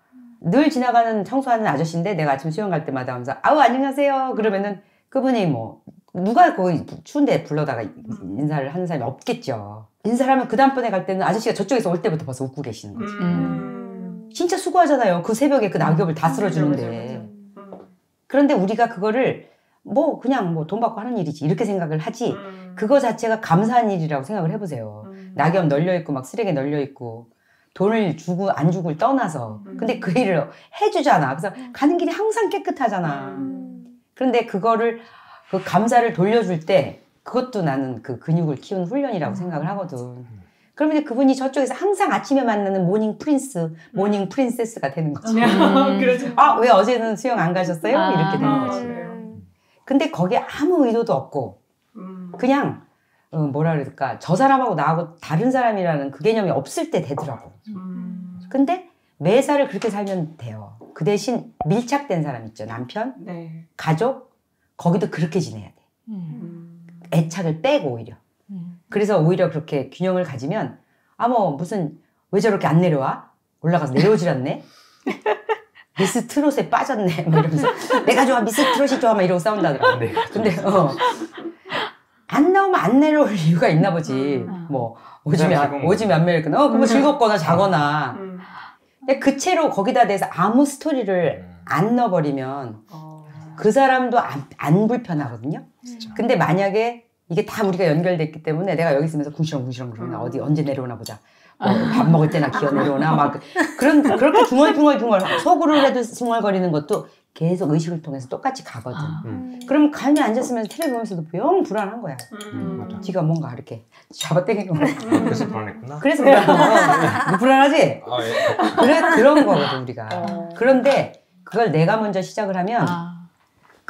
Speaker 2: 늘 지나가는 청소하는 아저씨인데 내가 아침 수영 갈 때마다 하면서 아우 안녕하세요 그러면은 그분이 뭐 누가 거기 추운데 불러다가 인사를 하는 사람이 없겠죠 인사를 하면 그 다음번에 갈 때는 아저씨가 저쪽에서 올 때부터 벌써 웃고 계시는 거지.
Speaker 1: 음.
Speaker 2: 진짜 수고하잖아요. 그 새벽에 그 낙엽을 다 쓸어주는데. 그런데 우리가 그거를 뭐 그냥 뭐 돈 받고 하는 일이지. 이렇게 생각을 하지.
Speaker 1: 음.
Speaker 2: 그거 자체가 감사한 일이라고 생각을 해보세요. 낙엽 널려 있고 막 쓰레기 널려 있고 돈을 주고 안 주고를 떠나서.
Speaker 1: 음.
Speaker 2: 근데 그 일을 해주잖아. 그래서 가는 길이 항상 깨끗하잖아.
Speaker 4: 음.
Speaker 2: 그런데 그거를 그 감사를 돌려줄 때 그것도 나는 그 근육을 키운 훈련이라고 생각을 하거든 그러면 이제 그분이 저쪽에서 항상 아침에 만나는 morning prince morning princess가 되는 거지
Speaker 5: 음.
Speaker 1: 그러죠.
Speaker 2: 아왜 어제는 수영 안 가셨어요?
Speaker 5: 아.
Speaker 2: 이렇게 되는
Speaker 1: 아,
Speaker 2: 거지
Speaker 1: 그래요?
Speaker 2: 근데 거기에 아무 의도도 없고
Speaker 1: 음.
Speaker 2: 그냥 어, 뭐라 그럴까 저 사람하고 나하고 다른 사람이라는 그 개념이 없을 때 되더라고
Speaker 1: 음.
Speaker 2: 근데 매사를 그렇게 살면 돼요 그 대신 밀착된 사람 있죠 남편
Speaker 1: 네.
Speaker 2: 가족 거기도 그렇게 지내야 돼
Speaker 5: 음.
Speaker 1: 음.
Speaker 2: 애착을 빼고 오히려
Speaker 5: 음.
Speaker 2: 그래서 오히려 그렇게 균형을 가지면 아뭐 무슨 왜 저렇게 안 내려와 올라가서 내려오질 않네 미스 트롯에 빠졌네 뭐 이러면서 내가 좋아 미스 트롯이 좋아 막 이러고 싸운다더라고
Speaker 3: 네.
Speaker 2: 근데 어. 안 나오면 안 내려올 이유가 있나 보지.
Speaker 1: 음.
Speaker 2: 뭐 오줌이 안, 오줌이 안 매일거나 어 그거 즐겁거나 자거나.
Speaker 1: 음.
Speaker 2: 근데 그 채로 거기다 대해서 아무 스토리를
Speaker 3: 음.
Speaker 2: 안 넣어버리면
Speaker 1: 어.
Speaker 2: 그 사람도 안, 안 불편하거든요.
Speaker 3: 진짜.
Speaker 2: 근데 만약에 이게 다 우리가 연결됐기 때문에 내가 여기 있으면서 궁시렁궁시렁 그러나
Speaker 1: 음.
Speaker 2: 어디 언제 내려오나 보자. 뭐 밥 먹을 때나 기어 내려오나 막 그- 그런 그렇게 중얼중얼중얼 속으로 해도 중얼거리는 것도 계속 의식을 통해서 똑같이 가거든.
Speaker 5: 아.
Speaker 3: 음.
Speaker 2: 그럼 가만히 앉았으면서 텔레비 보면서도 영 불안한 거야.
Speaker 3: 음, 맞아.
Speaker 2: 지가 뭔가 이렇게 잡아당기는 거야.
Speaker 3: 그래서 불안했구나.
Speaker 2: 그래서 불안한 거. 불안하지?
Speaker 3: 아, 예.
Speaker 2: 그래, 그런 거거든, 우리가.
Speaker 1: 어.
Speaker 2: 그런데 그걸 내가 먼저 시작을 하면
Speaker 5: 아.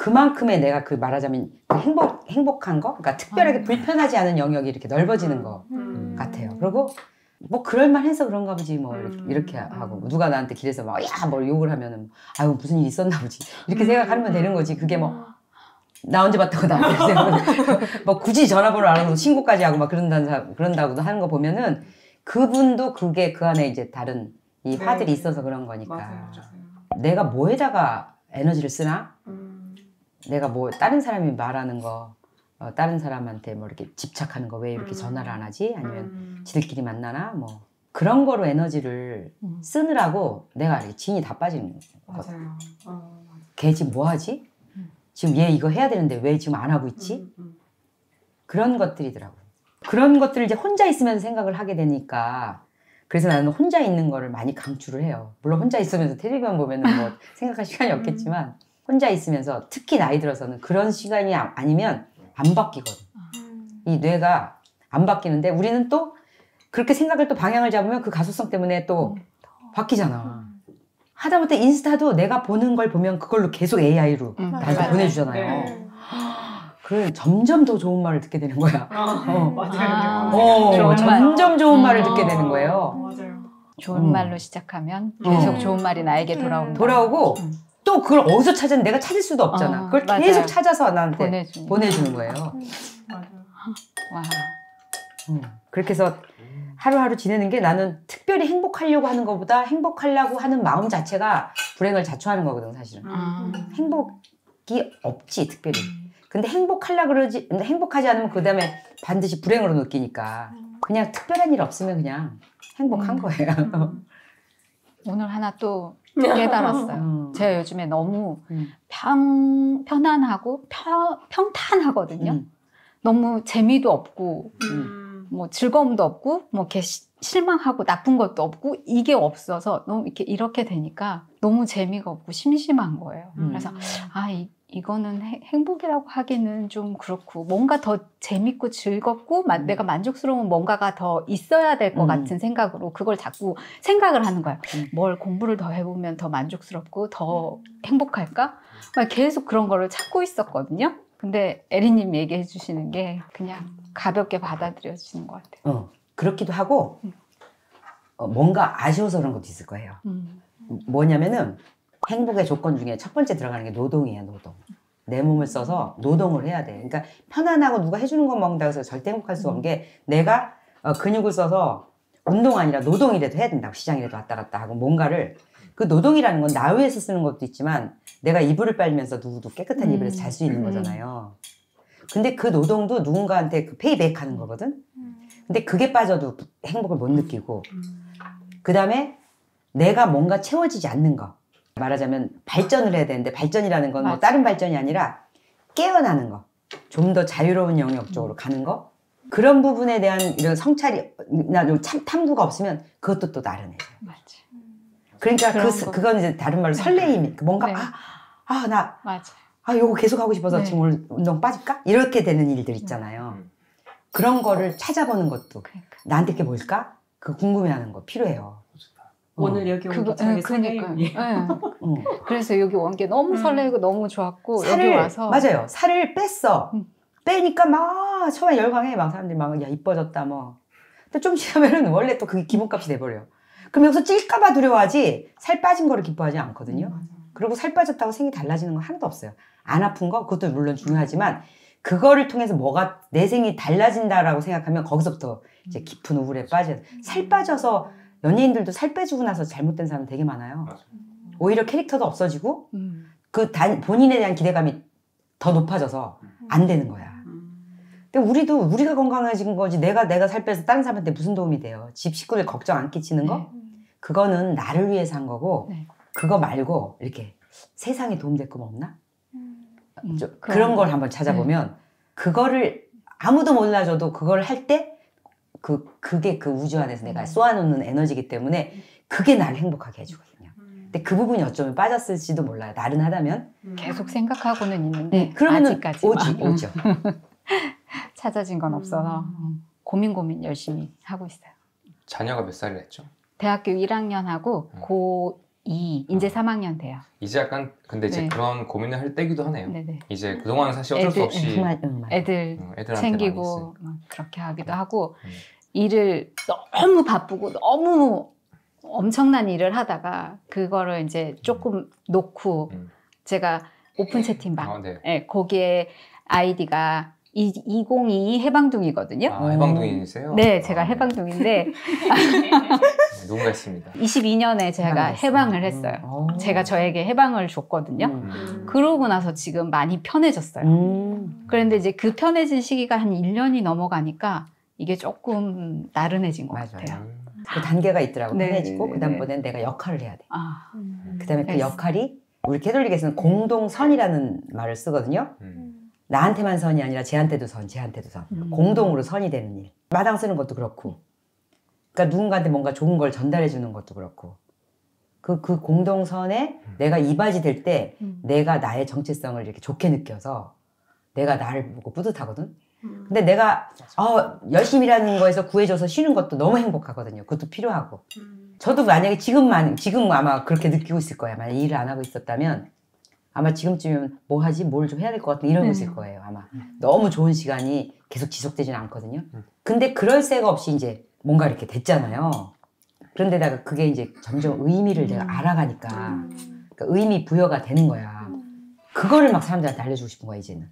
Speaker 2: 그만큼의 내가 그 말하자면 그 행복, 행복한 거? 그러니까 특별하게
Speaker 5: 아.
Speaker 2: 불편하지 않은 영역이 이렇게 넓어지는 거
Speaker 1: 음.
Speaker 2: 같아요. 그리고 뭐 그럴 만 해서 그런가 보지 뭐 이렇게,
Speaker 1: 음.
Speaker 2: 이렇게 하고 누가 나한테 길에서 막 야 뭘 욕을 하면은 아유 무슨 일 있었나 보지 이렇게 생각하면 되는 거지 그게 뭐 나 언제 봤다고 나한테 생각하고 뭐 굳이 전화번호 알아서 신고까지 하고 막 그런다는 사- 그런다고도 하는 거 보면은 그분도 그게 그 안에 이제 다른 이
Speaker 1: 네.
Speaker 2: 화들이 있어서 그런 거니까
Speaker 1: 맞아요.
Speaker 2: 내가 뭐에다가 에너지를 쓰나
Speaker 1: 음.
Speaker 2: 내가 뭐 다른 사람이 말하는 거 어, 다른 사람한테 뭐 이렇게 집착하는 거 왜 이렇게
Speaker 1: 음.
Speaker 2: 전화를 안 하지 아니면
Speaker 1: 음.
Speaker 2: 지들끼리 만나나 뭐 그런 거로 에너지를
Speaker 5: 음.
Speaker 2: 쓰느라고 내가 이렇게 진이 다 빠지는 거
Speaker 1: 맞아요. 어, 맞아.
Speaker 2: 걔 지금 뭐 하지?
Speaker 5: 음.
Speaker 2: 지금 얘 이거 해야 되는데 왜 지금 안 하고 있지?
Speaker 1: 음, 음.
Speaker 2: 그런 것들이더라고. 그런 것들을 이제 혼자 있으면서 생각을 하게 되니까 그래서 나는 혼자 있는 거를 많이 강추를 해요. 물론 혼자 있으면서 텔레비만 보면은 뭐 생각할 시간이 없겠지만 혼자 있으면서 특히 나이 들어서는 그런 시간이 아- 아니면 안 바뀌거든. 이 뇌가 안 바뀌는데 우리는 또 그렇게 생각을 또 방향을 잡으면 그 가소성 때문에 또 바뀌잖아. 하다못해 인스타도 내가 보는 걸 보면 그걸로 계속 AI로
Speaker 5: 음,
Speaker 2: 나한테
Speaker 4: 맞아요.
Speaker 2: 보내주잖아요.
Speaker 1: 네.
Speaker 2: 그래 점점 더 좋은 말을 듣게 되는 거야.
Speaker 1: 어, 맞아요.
Speaker 5: 아.
Speaker 2: 어,
Speaker 5: 좋은 말.
Speaker 2: 점점 좋은 말을
Speaker 5: 음.
Speaker 2: 듣게 되는
Speaker 1: 어,
Speaker 2: 거예요.
Speaker 1: 맞아요.
Speaker 5: 좋은
Speaker 2: 음.
Speaker 5: 말로 시작하면 계속
Speaker 2: 어.
Speaker 5: 좋은 말이 나에게 돌아온다.
Speaker 2: 돌아오고
Speaker 5: 음.
Speaker 2: 또 그걸 어디서 찾았는데 내가 찾을 수도 없잖아.
Speaker 5: 어,
Speaker 2: 그걸
Speaker 5: 맞아요.
Speaker 2: 계속 찾아서 나한테
Speaker 5: 보내주는.
Speaker 2: 보내주는 거예요.
Speaker 5: 와.
Speaker 2: 음. 그렇게 해서 하루하루 지내는 게 나는 특별히 행복하려고 하는 것보다 행복하려고 하는 마음 자체가 불행을 자초하는 거거든 사실은.
Speaker 5: 아.
Speaker 2: 행복이 없지 특별히. 근데 행복하려 그러지 근데 행복하지 않으면 그 다음에 반드시 불행으로 느끼니까 그냥 특별한 일 없으면 그냥 행복한
Speaker 5: 음.
Speaker 2: 거예요.
Speaker 1: 음.
Speaker 5: 오늘 하나 또 깨달았어요.
Speaker 2: 음.
Speaker 5: 제가 요즘에 너무
Speaker 2: 음.
Speaker 5: 평, 편안하고 평, 평탄하거든요.
Speaker 2: 음.
Speaker 5: 너무 재미도 없고
Speaker 1: 음.
Speaker 5: 뭐 즐거움도 없고 뭐 이렇게 시- 실망하고 나쁜 것도 없고 이게 없어서 너무 이렇게 이렇게 되니까 너무 재미가 없고 심심한 거예요.
Speaker 2: 음.
Speaker 5: 그래서 아 이, 이거는 해- 행복이라고 하기는 좀 그렇고 뭔가 더 재밌고 즐겁고 마- 내가 만족스러운 뭔가가 더 있어야 될것
Speaker 2: 음.
Speaker 5: 같은 생각으로 그걸 자꾸 생각을 하는 거야.
Speaker 2: 음.
Speaker 5: 뭘 공부를 더 해보면 더 만족스럽고 더 행복할까? 막 계속 그런 거를 찾고 있었거든요. 근데 에리님 얘기해 주시는 게 그냥 가볍게 받아들여지는 것 같아요.
Speaker 2: 어, 그렇기도 하고 어, 뭔가 아쉬워서 그런 것도 있을 거예요.
Speaker 5: 음.
Speaker 2: 뭐냐면은 행복의 조건 중에 첫 번째 들어가는 게 노동이에요, 노동. 내 몸을 써서 노동을 해야 돼. 그러니까 편안하고 누가 해주는 거 먹는다고 해서 절대 행복할 수가 없는 게 내가 어, 근육을 써서 운동 아니라 노동이라도 해야 된다고 시장이라도 왔다 갔다 하고 뭔가를 그 노동이라는 건 나 위해서 쓰는 것도 있지만 내가 이불을 빨면서 누구도 깨끗한
Speaker 5: 음.
Speaker 2: 이불에서 잘 수 있는
Speaker 5: 음.
Speaker 2: 거잖아요. 근데 그 노동도 누군가한테 그 페이백 하는 거거든. 근데 그게 빠져도 행복을 못 느끼고 그 다음에 내가 뭔가 채워지지 않는 거. 말하자면 발전을 해야 되는데 발전이라는 건 뭐. 다른 발전이 아니라 깨어나는 거. 좀 더 자유로운 영역 쪽으로 가는 거. 그런 부분에 대한 이런 성찰이나 좀 참, 탐구가 없으면 그것도 또 나른해져요.
Speaker 5: 맞아.
Speaker 2: 그러니까 그. 그건 이제 다른 말로 설레임. 그 뭔가
Speaker 5: 네.
Speaker 2: 아, 아, 나,
Speaker 5: 맞아.
Speaker 2: 아, 요거 계속 하고 싶어서
Speaker 5: 네.
Speaker 2: 지금 오늘 운동 빠질까? 이렇게 되는 일들 있잖아요.
Speaker 3: 음.
Speaker 2: 그런 거를 찾아보는 것도
Speaker 5: 그러니까.
Speaker 2: 나한테 그게 뭘까? 그 궁금해하는 거 필요해요. 어.
Speaker 1: 오늘 여기
Speaker 5: 그거,
Speaker 1: 오기 전에
Speaker 5: 예, 그러니까.
Speaker 1: 설레임이.
Speaker 5: 예.
Speaker 2: 어.
Speaker 5: 그래서 여기 온 게 너무
Speaker 1: 음.
Speaker 5: 설레고 너무 좋았고 여기
Speaker 2: 살을
Speaker 5: 와서
Speaker 2: 맞아요. 살을 뺐어.
Speaker 5: 음.
Speaker 2: 빼니까 막 처음에 열광해 막 사람들이 막 야 이뻐졌다 뭐. 근데 좀 지나면은 원래 또 그게 기본값이 돼버려. 그럼 여기서 찔까봐 두려워하지 살 빠진 거를 기뻐하지 않거든요. 그리고 살 빠졌다고 생이 달라지는 건 하나도 없어요. 안 아픈 거 그것도 물론 중요하지만 그거를 통해서 뭐가 내 생이 달라진다라고 생각하면 거기서부터 이제 깊은 우울에 빠져. 살 빠져서 연예인들도 살 빼주고 나서 잘못된 사람 되게 많아요.
Speaker 3: 맞아요.
Speaker 2: 오히려 캐릭터도 없어지고
Speaker 5: 음.
Speaker 2: 그 단, 본인에 대한 기대감이 더 높아져서 안 되는 거야. 근데 우리도 우리가 건강해진 거지 내가 내가 살 빼서 다른 사람한테 무슨 도움이 돼요? 집 식구들 걱정 안 끼치는 거? 그거는 나를 위해서 한 거고
Speaker 5: 네.
Speaker 2: 그거 말고 이렇게 세상에 도움될 거 없나?
Speaker 5: 음,
Speaker 2: 좀 그런 걸 한번 찾아보면 그거를 아무도 몰라줘도 그걸 할 때 그 그게 그 우주 안에서 내가 쏘아놓는 에너지이기 때문에 그게 나를 행복하게 해주거든요. 근데 그 부분이 어쩌면 빠졌을지도 몰라요. 나른하다면
Speaker 5: 계속 생각하고는 있는데
Speaker 2: 네, 그러면은
Speaker 5: 아직까지
Speaker 2: 오지
Speaker 5: 막, 음,
Speaker 2: 오죠.
Speaker 5: 찾아진 건 없어서 음, 고민 고민 열심히 하고 있어요.
Speaker 3: 자녀가 몇 살이 됐죠?
Speaker 5: 대학교 1학년하고
Speaker 3: 음.
Speaker 5: 고 2 이제 3학년 돼요.
Speaker 3: 이제 약간 근데 이제
Speaker 5: 네.
Speaker 3: 그런 고민을 할 때기도 하네요.
Speaker 5: 네네.
Speaker 3: 이제 그동안 사실 어쩔 수
Speaker 5: 애들,
Speaker 3: 없이
Speaker 2: 맞- 응, 맞-
Speaker 5: 애들
Speaker 3: 음, 많이
Speaker 5: 챙기고 그렇게 하기도 하고
Speaker 3: 음.
Speaker 5: 일을 너무 바쁘고 너무 엄청난 일을 하다가 그거를 이제 조금 놓고
Speaker 3: 음.
Speaker 5: 제가 오픈 채팅방
Speaker 3: 아, 네.
Speaker 5: 예, 거기에 아이디가 2022 해방둥이거든요.
Speaker 3: 아, 해방둥이세요?
Speaker 5: 네, 제가
Speaker 3: 아,
Speaker 5: 해방둥인데
Speaker 3: 네, 누군가 있습니다.
Speaker 5: 22년에 제가. 해방을 했어요.
Speaker 2: 음.
Speaker 5: 제가 저에게 해방을 줬거든요.
Speaker 2: 음.
Speaker 5: 그러고 나서 지금 많이 편해졌어요.
Speaker 2: 음.
Speaker 5: 그런데 이제 그 편해진 시기가 한 1년이 넘어가니까 이게 조금 나른해진 것
Speaker 2: 맞아요.
Speaker 5: 같아요.
Speaker 3: 음.
Speaker 2: 그 단계가 있더라고
Speaker 5: 네,
Speaker 2: 편해지고
Speaker 5: 네,
Speaker 2: 그다음번엔 내가 역할을 해야 돼.
Speaker 5: 아,
Speaker 2: 그다음에 그
Speaker 5: 네.
Speaker 2: 역할이 우리 캐톨릭에서는 공동선이라는 말을 쓰거든요.
Speaker 3: 음.
Speaker 2: 나한테만 선이 아니라 쟤한테도 선, 쟤한테도 선.
Speaker 5: 음.
Speaker 2: 공동으로 선이 되는 일. 마당 쓰는 것도 그렇고. 그러니까 누군가한테 뭔가 좋은 걸 전달해 주는 것도 그렇고. 그, 그 공동선에 내가 이바지 될때
Speaker 5: 음.
Speaker 2: 내가 나의 정체성을 이렇게 좋게 느껴서 내가 나를 보고 뿌듯하거든. 근데 내가 어, 열심히 일하는 거에서 구해줘서 쉬는 것도 너무 행복하거든요. 그것도 필요하고. 저도 만약에 지금만 지금 아마 그렇게 느끼고 있을 거예요. 만약 일을 안 하고 있었다면 아마 지금쯤이면 뭐 하지 뭘 좀 해야 될 것 같은 이러고
Speaker 5: 네.
Speaker 2: 있을 거예요. 아마 너무 좋은 시간이 계속 지속되지는 않거든요.
Speaker 3: 음.
Speaker 2: 근데 그럴 새가 없이 이제 뭔가 이렇게 됐잖아요. 그런데다가 그게 이제 점점 의미를 내가
Speaker 5: 음.
Speaker 2: 알아가니까 그러니까 의미 부여가 되는 거야. 그거를 막 사람들한테 알려주고 싶은 거야 이제는.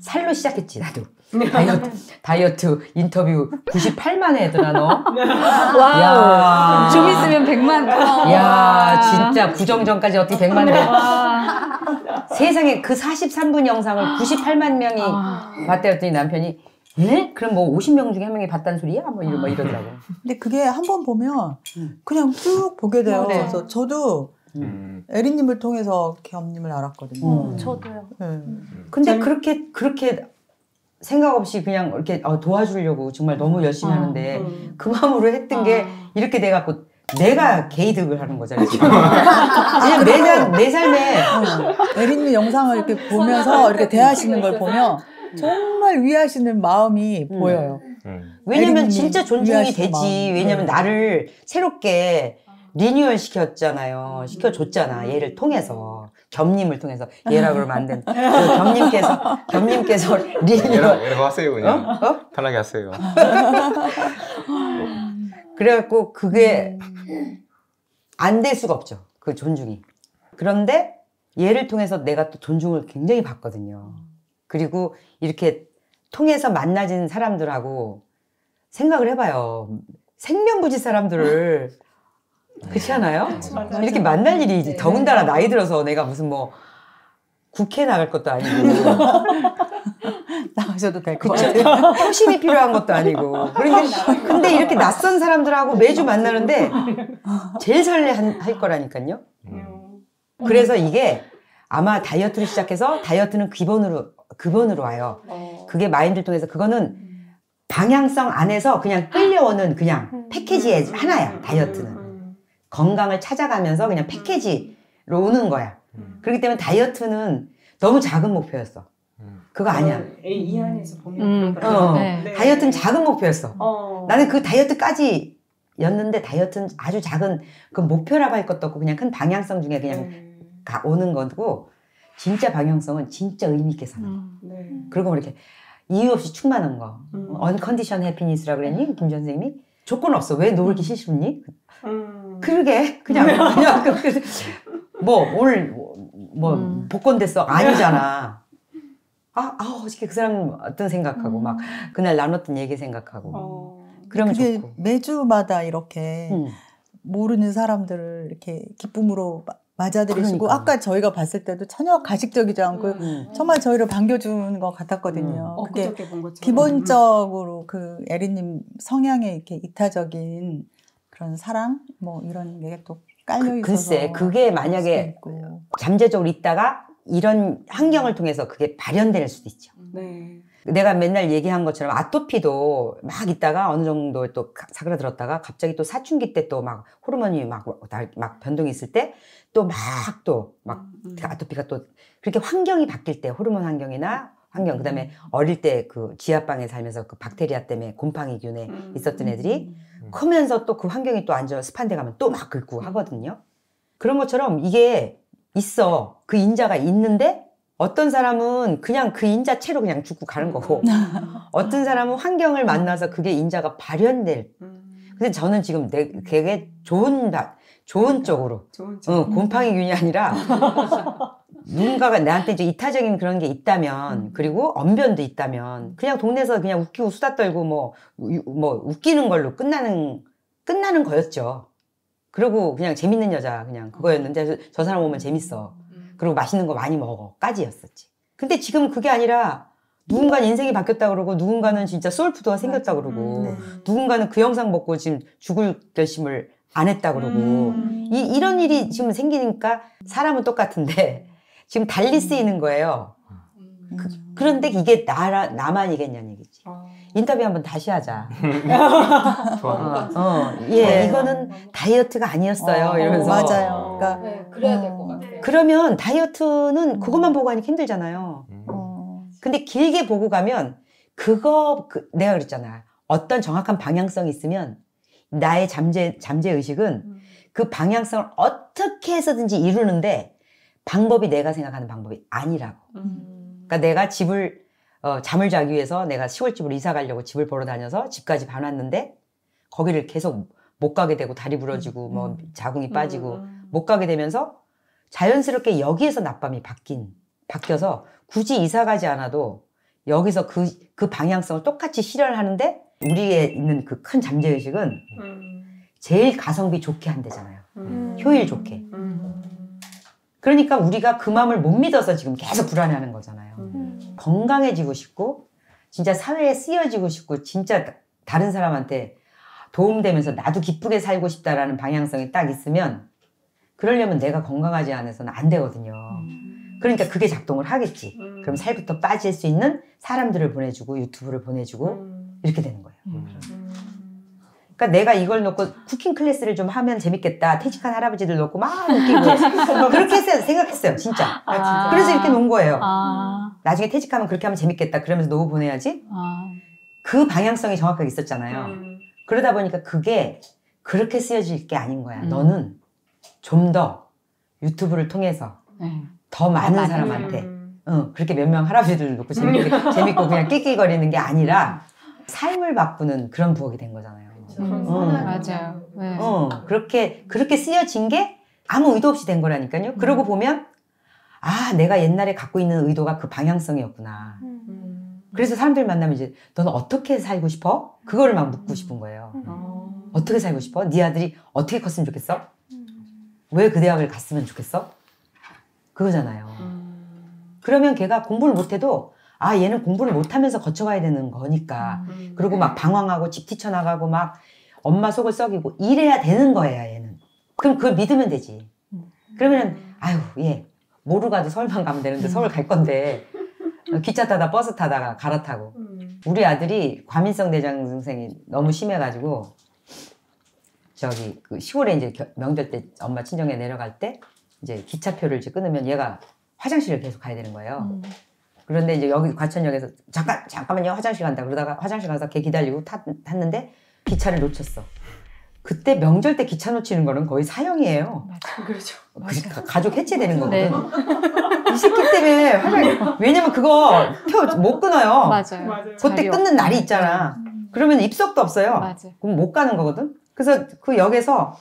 Speaker 2: 살로 시작했지 나도. 다이어트, 다이어트 인터뷰 98만 회더라 너.
Speaker 5: 와우.
Speaker 2: 야.
Speaker 5: 좀 있으면 100만.
Speaker 2: 야 진짜 구정 전까지 어떻게 100만 회.
Speaker 5: 와.
Speaker 2: 세상에 그 43분 영상을 98만 명이
Speaker 5: 아.
Speaker 2: 봤다 했더니 남편이 예? 그럼 뭐 50명 중에 한 명이 봤다는 소리야? 뭐 이러, 뭐 이러더라고.
Speaker 6: 근데 그게 한 번 보면
Speaker 2: 음.
Speaker 6: 그냥 쭉 보게 돼요.
Speaker 5: 네.
Speaker 6: 그래서 저도
Speaker 3: 음.
Speaker 6: 에리님을 통해서 겸님을 알았거든요.
Speaker 2: 음.
Speaker 4: 저도요.
Speaker 6: 네.
Speaker 2: 근데
Speaker 1: 전-
Speaker 2: 그렇게 그렇게 생각 없이 그냥 이렇게 어, 도와주려고 정말 너무 열심히
Speaker 5: 아.
Speaker 2: 하는데
Speaker 1: 음.
Speaker 2: 그 마음으로 했던 게
Speaker 5: 아.
Speaker 2: 이렇게 돼갖고 내가 개이득을 하는 거잖아요. 지금. 그냥 내, 삶- 내 삶에
Speaker 6: 에린님 영상을 이렇게 보면서 이렇게 대하시는 걸 보면 정말 위하시는 마음이
Speaker 2: 음.
Speaker 6: 보여요.
Speaker 3: 음.
Speaker 2: 왜냐면 진짜 존중이 되지.
Speaker 6: 마음.
Speaker 2: 왜냐면
Speaker 6: 네.
Speaker 2: 나를 새롭게 리뉴얼 시켰잖아요. 시켜줬잖아. 얘를 통해서. 겸님을 통해서. 얘라 그러면 안 된다. 그 겸님께서, 겸님께서 리뉴얼.
Speaker 3: 얘라고, 하세요
Speaker 2: 어?
Speaker 3: 그냥
Speaker 2: 어?
Speaker 3: 편하게 하세요.
Speaker 2: 그래갖고 그게 안 될 수가 없죠. 그 존중이. 그런데 얘를 통해서 내가 또 존중을 굉장히 받거든요. 그리고 이렇게 통해서 만나진 사람들하고 생각을 해봐요. 생명부지 사람들을 그렇지 않아요?
Speaker 1: 맞아요.
Speaker 2: 이렇게 만날 일이
Speaker 4: 네.
Speaker 2: 더군다나 나이 들어서 내가 무슨 뭐 국회 나갈 것도 아니고
Speaker 6: 나가셔도 될 것? 같아요.
Speaker 2: 표심이 필요한 것도 아니고 그런데 근데 이렇게 낯선 사람들하고 매주 만나는데 제일 설레 할 거라니까요.
Speaker 3: 음.
Speaker 2: 그래서 이게 아마 다이어트를 시작해서 다이어트는 기본으로 기본으로 와요.
Speaker 1: 어.
Speaker 2: 그게 마인드를 통해서 그거는 방향성 안에서 그냥 끌려오는 그냥 패키지의 하나야 다이어트는
Speaker 1: 음.
Speaker 2: 건강을 찾아가면서 그냥 패키지로 오는 거야.
Speaker 3: 음.
Speaker 2: 그렇기 때문에 다이어트는 너무 작은 목표였어.
Speaker 3: 음.
Speaker 2: 그거 아니야.
Speaker 1: 이, 이 안에서 보면
Speaker 5: 음.
Speaker 2: 어,
Speaker 5: 네.
Speaker 2: 다이어트는 작은 목표였어.
Speaker 1: 어.
Speaker 2: 나는 그 다이어트까지 였는데 다이어트는 아주 작은 그 목표라고 할 것도 없고 그냥 큰 방향성 중에 그냥
Speaker 1: 음.
Speaker 2: 가 오는 거고 진짜 방향성은 진짜 의미 있게 사는 거.
Speaker 5: 음.
Speaker 1: 네.
Speaker 2: 그리고 뭐 이렇게 이유 없이 충만한 거.
Speaker 1: 음.
Speaker 2: 언컨디션 해피니스라 그랬니? 김 선생님이? 조건 없어. 왜 싫니?
Speaker 1: 음.
Speaker 2: 그러게 그냥 그냥 그, 그, 뭐 오늘 뭐
Speaker 5: 음.
Speaker 2: 복권 됐어 아니잖아. 아, 아 어저께 그 사람 어떤 생각하고 막 그날 나눴던 얘기 생각하고
Speaker 1: 어.
Speaker 2: 그러면
Speaker 6: 그게
Speaker 2: 좋고.
Speaker 6: 매주마다 이렇게
Speaker 2: 음.
Speaker 6: 모르는 사람들을 이렇게 기쁨으로 마- 맞아들이시고
Speaker 2: 그러니까.
Speaker 6: 아까 저희가 봤을 때도 전혀 가식적이지 않고
Speaker 2: 음.
Speaker 6: 정말 저희를 반겨주는 것 같았거든요.
Speaker 1: 어,
Speaker 6: 그게. 기본적으로 그 에리님 성향에 이렇게 이타적인 그런 사랑 뭐 이런 게 또 깔려
Speaker 2: 그,
Speaker 6: 있어서
Speaker 2: 글쎄 그게 만약에. 잠재적으로 있다가 이런 환경을 통해서 그게 발현될 수도 있죠.
Speaker 1: 네.
Speaker 2: 내가 맨날 얘기한 것처럼 아토피도 막 있다가 어느 정도 또 가- 사그라들었다가 갑자기 또 사춘기 때 또 막 호르몬이 막, 날- 막 변동이 있을 때 또 막또막
Speaker 1: 음.
Speaker 2: 아토피가 또 그렇게 환경이 바뀔 때 호르몬 환경이나 환경 그다음에 어릴 때 그 지하방에 살면서 그 박테리아 때문에 곰팡이균에
Speaker 1: 음.
Speaker 2: 있었던 애들이
Speaker 3: 음.
Speaker 2: 크면서 또 그 환경이 또 앉아 습한 데 가면 또 막 긁고 하거든요. 그런 것처럼 이게 있어. 그 인자가 있는데 어떤 사람은 그냥 그 인자체로 그냥 죽고 가는 거고 어떤 사람은 환경을 만나서 그게 인자가 발현될.
Speaker 1: 음.
Speaker 2: 근데 저는 지금 내, 되게 좋은, 바- 좋은 쪽으로.
Speaker 1: 좋은
Speaker 2: 어, 곰팡이 균이 아니라 누군가가 나한테 이제 이타적인 그런 게 있다면 그리고 언변도 있다면 그냥 동네에서 그냥 웃기고 수다 떨고 뭐, 우- 뭐 웃기는 걸로 끝나는 끝나는 거였죠. 그리고 그냥 재밌는 여자 그냥 그거였는데 저, 저 사람 오면 재밌어. 그리고 맛있는 거 많이 먹어까지였었지. 근데 지금 그게 아니라 누군가는 인생이 바뀌었다 그러고 누군가는 진짜 소울푸드가 생겼다 그러고
Speaker 1: 음.
Speaker 2: 누군가는 그 영상 먹고 지금 죽을 결심을 안 했다 그러고
Speaker 1: 음.
Speaker 2: 이, 이런 일이 지금 생기니까 사람은 똑같은데 지금 달리 쓰이는 거예요.
Speaker 1: 음.
Speaker 6: 그,
Speaker 2: 그런데 이게 나라, 나만이겠냐는 얘기지.
Speaker 1: 어.
Speaker 2: 인터뷰 한번 다시 하자.
Speaker 3: 좋아.
Speaker 2: 어, 어, 예,
Speaker 6: 네.
Speaker 2: 이거는 다이어트가 아니었어요.
Speaker 6: 어,
Speaker 2: 이러면서.
Speaker 6: 맞아요. 그러니까
Speaker 4: 네, 그래야 될것
Speaker 6: 어.
Speaker 4: 같아요.
Speaker 2: 그러면 다이어트는 그것만 보고 하니까 힘들잖아요.
Speaker 3: 음.
Speaker 6: 어,
Speaker 2: 근데 길게 보고 가면 그거 그, 내가 그랬잖아. 어떤 정확한 방향성이 있으면 나의 잠재 잠재 의식은
Speaker 1: 음.
Speaker 2: 그 방향성을 어떻게 해서든지 이루는데 방법이 내가 생각하는 방법이 아니라고.
Speaker 1: 음.
Speaker 2: 그러니까 내가 집을 어, 잠을 자기 위해서 내가 시골집으로 이사 가려고 집을 보러 다녀서 집까지 봐놨는데 거기를 계속 못 가게 되고 다리 부러지고 뭐
Speaker 6: 음.
Speaker 2: 자궁이 빠지고
Speaker 1: 음.
Speaker 2: 못 가게 되면서 자연스럽게 여기에서 낮밤이 바뀐 바뀌어서 굳이 이사 가지 않아도 여기서 그, 그 방향성을 똑같이 실현하는데 우리에 있는 그 큰 잠재 의식은
Speaker 1: 음.
Speaker 2: 제일 가성비 좋게 한대잖아요.
Speaker 1: 음.
Speaker 2: 효율 좋게.
Speaker 1: 음.
Speaker 2: 그러니까 우리가 그 마음을 못 믿어서 지금 계속 불안해하는 거잖아요.
Speaker 1: 음.
Speaker 2: 건강해지고 싶고 진짜 사회에 쓰여지고 싶고 진짜 다- 다른 사람한테 도움되면서 나도 기쁘게 살고 싶다라는 방향성이 딱 있으면 그러려면 내가 건강하지 않아서는 안 되거든요. 그러니까 그게 작동을 하겠지.
Speaker 1: 음.
Speaker 2: 그럼 살부터 빠질 수 있는 사람들을 보내주고 유튜브를 보내주고
Speaker 1: 음.
Speaker 2: 이렇게 되는 거예요.
Speaker 1: 음.
Speaker 2: 그러니까 내가 이걸 놓고 cooking class를 좀 하면 재밌겠다. 퇴직한 할아버지들 놓고 막 웃기고 그렇게 했어요. 생각했어요. 진짜.
Speaker 5: 아.
Speaker 2: 그래서 이렇게 놓은 거예요.
Speaker 5: 아,
Speaker 2: 나중에 퇴직하면 그렇게 하면 재밌겠다. 그러면서 노후 보내야지.
Speaker 5: 아,
Speaker 2: 그 방향성이 정확하게 있었잖아요.
Speaker 1: 음.
Speaker 2: 그러다 보니까 그게 그렇게 쓰여질 게 아닌 거야.
Speaker 5: 음.
Speaker 2: 너는 좀 더 유튜브를 통해서
Speaker 5: 네.
Speaker 2: 더 많은 사람한테
Speaker 1: 음.
Speaker 2: 어, 그렇게 몇 명 할아버지들 놓고 재밌게, 재밌고 그냥 낄낄거리는 게 아니라 삶을 바꾸는 그런 부엌이 된 거잖아요.
Speaker 5: 음,
Speaker 2: 어.
Speaker 5: 맞아요. 네.
Speaker 2: 어, 그렇게, 그렇게 쓰여진 게 아무 의도 없이 된 거라니까요. 그러고 보면, 아, 내가 옛날에 갖고 있는 의도가 그 방향성이었구나.
Speaker 1: 음.
Speaker 2: 그래서 사람들 만나면 이제, 너는 어떻게 살고 싶어? 그거를 막 묻고 싶은 거예요.
Speaker 1: 어.
Speaker 2: 어떻게 살고 싶어? 네 아들이 어떻게 컸으면 좋겠어? 왜 그 대학을 갔으면 좋겠어? 그거잖아요.
Speaker 1: 음.
Speaker 2: 그러면 걔가 공부를 못해도 아 얘는 공부를 못하면서 거쳐가야 되는 거니까.
Speaker 1: 음.
Speaker 2: 그리고 막 방황하고 집 뛰쳐나가고 막 엄마 속을 썩이고 이래야 되는 거야 얘는. 그럼 그걸 믿으면 되지. 그러면은 아유 얘 모르 가도 서울만 가면 되는데 서울 갈 건데. 기차 타다 버스 타다가 갈아타고.
Speaker 1: 음.
Speaker 2: 우리 아들이 과민성 대장 증상이 너무 심해가지고 저기 그 시골에 이제 겨- 명절 때 엄마 친정에 내려갈 때 이제 기차표를 이제 끊으면 얘가 화장실을 계속 가야 되는 거예요.
Speaker 5: 음.
Speaker 2: 그런데 이제 여기 과천역에서 잠깐 잠깐만요 화장실 간다 그러다가 화장실 가서 걔 기다리고 탔, 탔는데 기차를 놓쳤어. 그때 명절 때 기차 놓치는 거는 거의 사형이에요.
Speaker 1: 그렇죠.
Speaker 2: 그 가- 가족 해체되는 거거든.
Speaker 5: 네.
Speaker 2: 이 새끼 때문에 화장 왜냐면 그거 표 못 끊어요.
Speaker 5: 맞아요.
Speaker 1: 맞아요.
Speaker 2: 그때 끊는 날이 있잖아. 그러면 입석도 없어요.
Speaker 5: 맞아.
Speaker 2: 그럼 못 가는 거거든. 그래서 그 역에서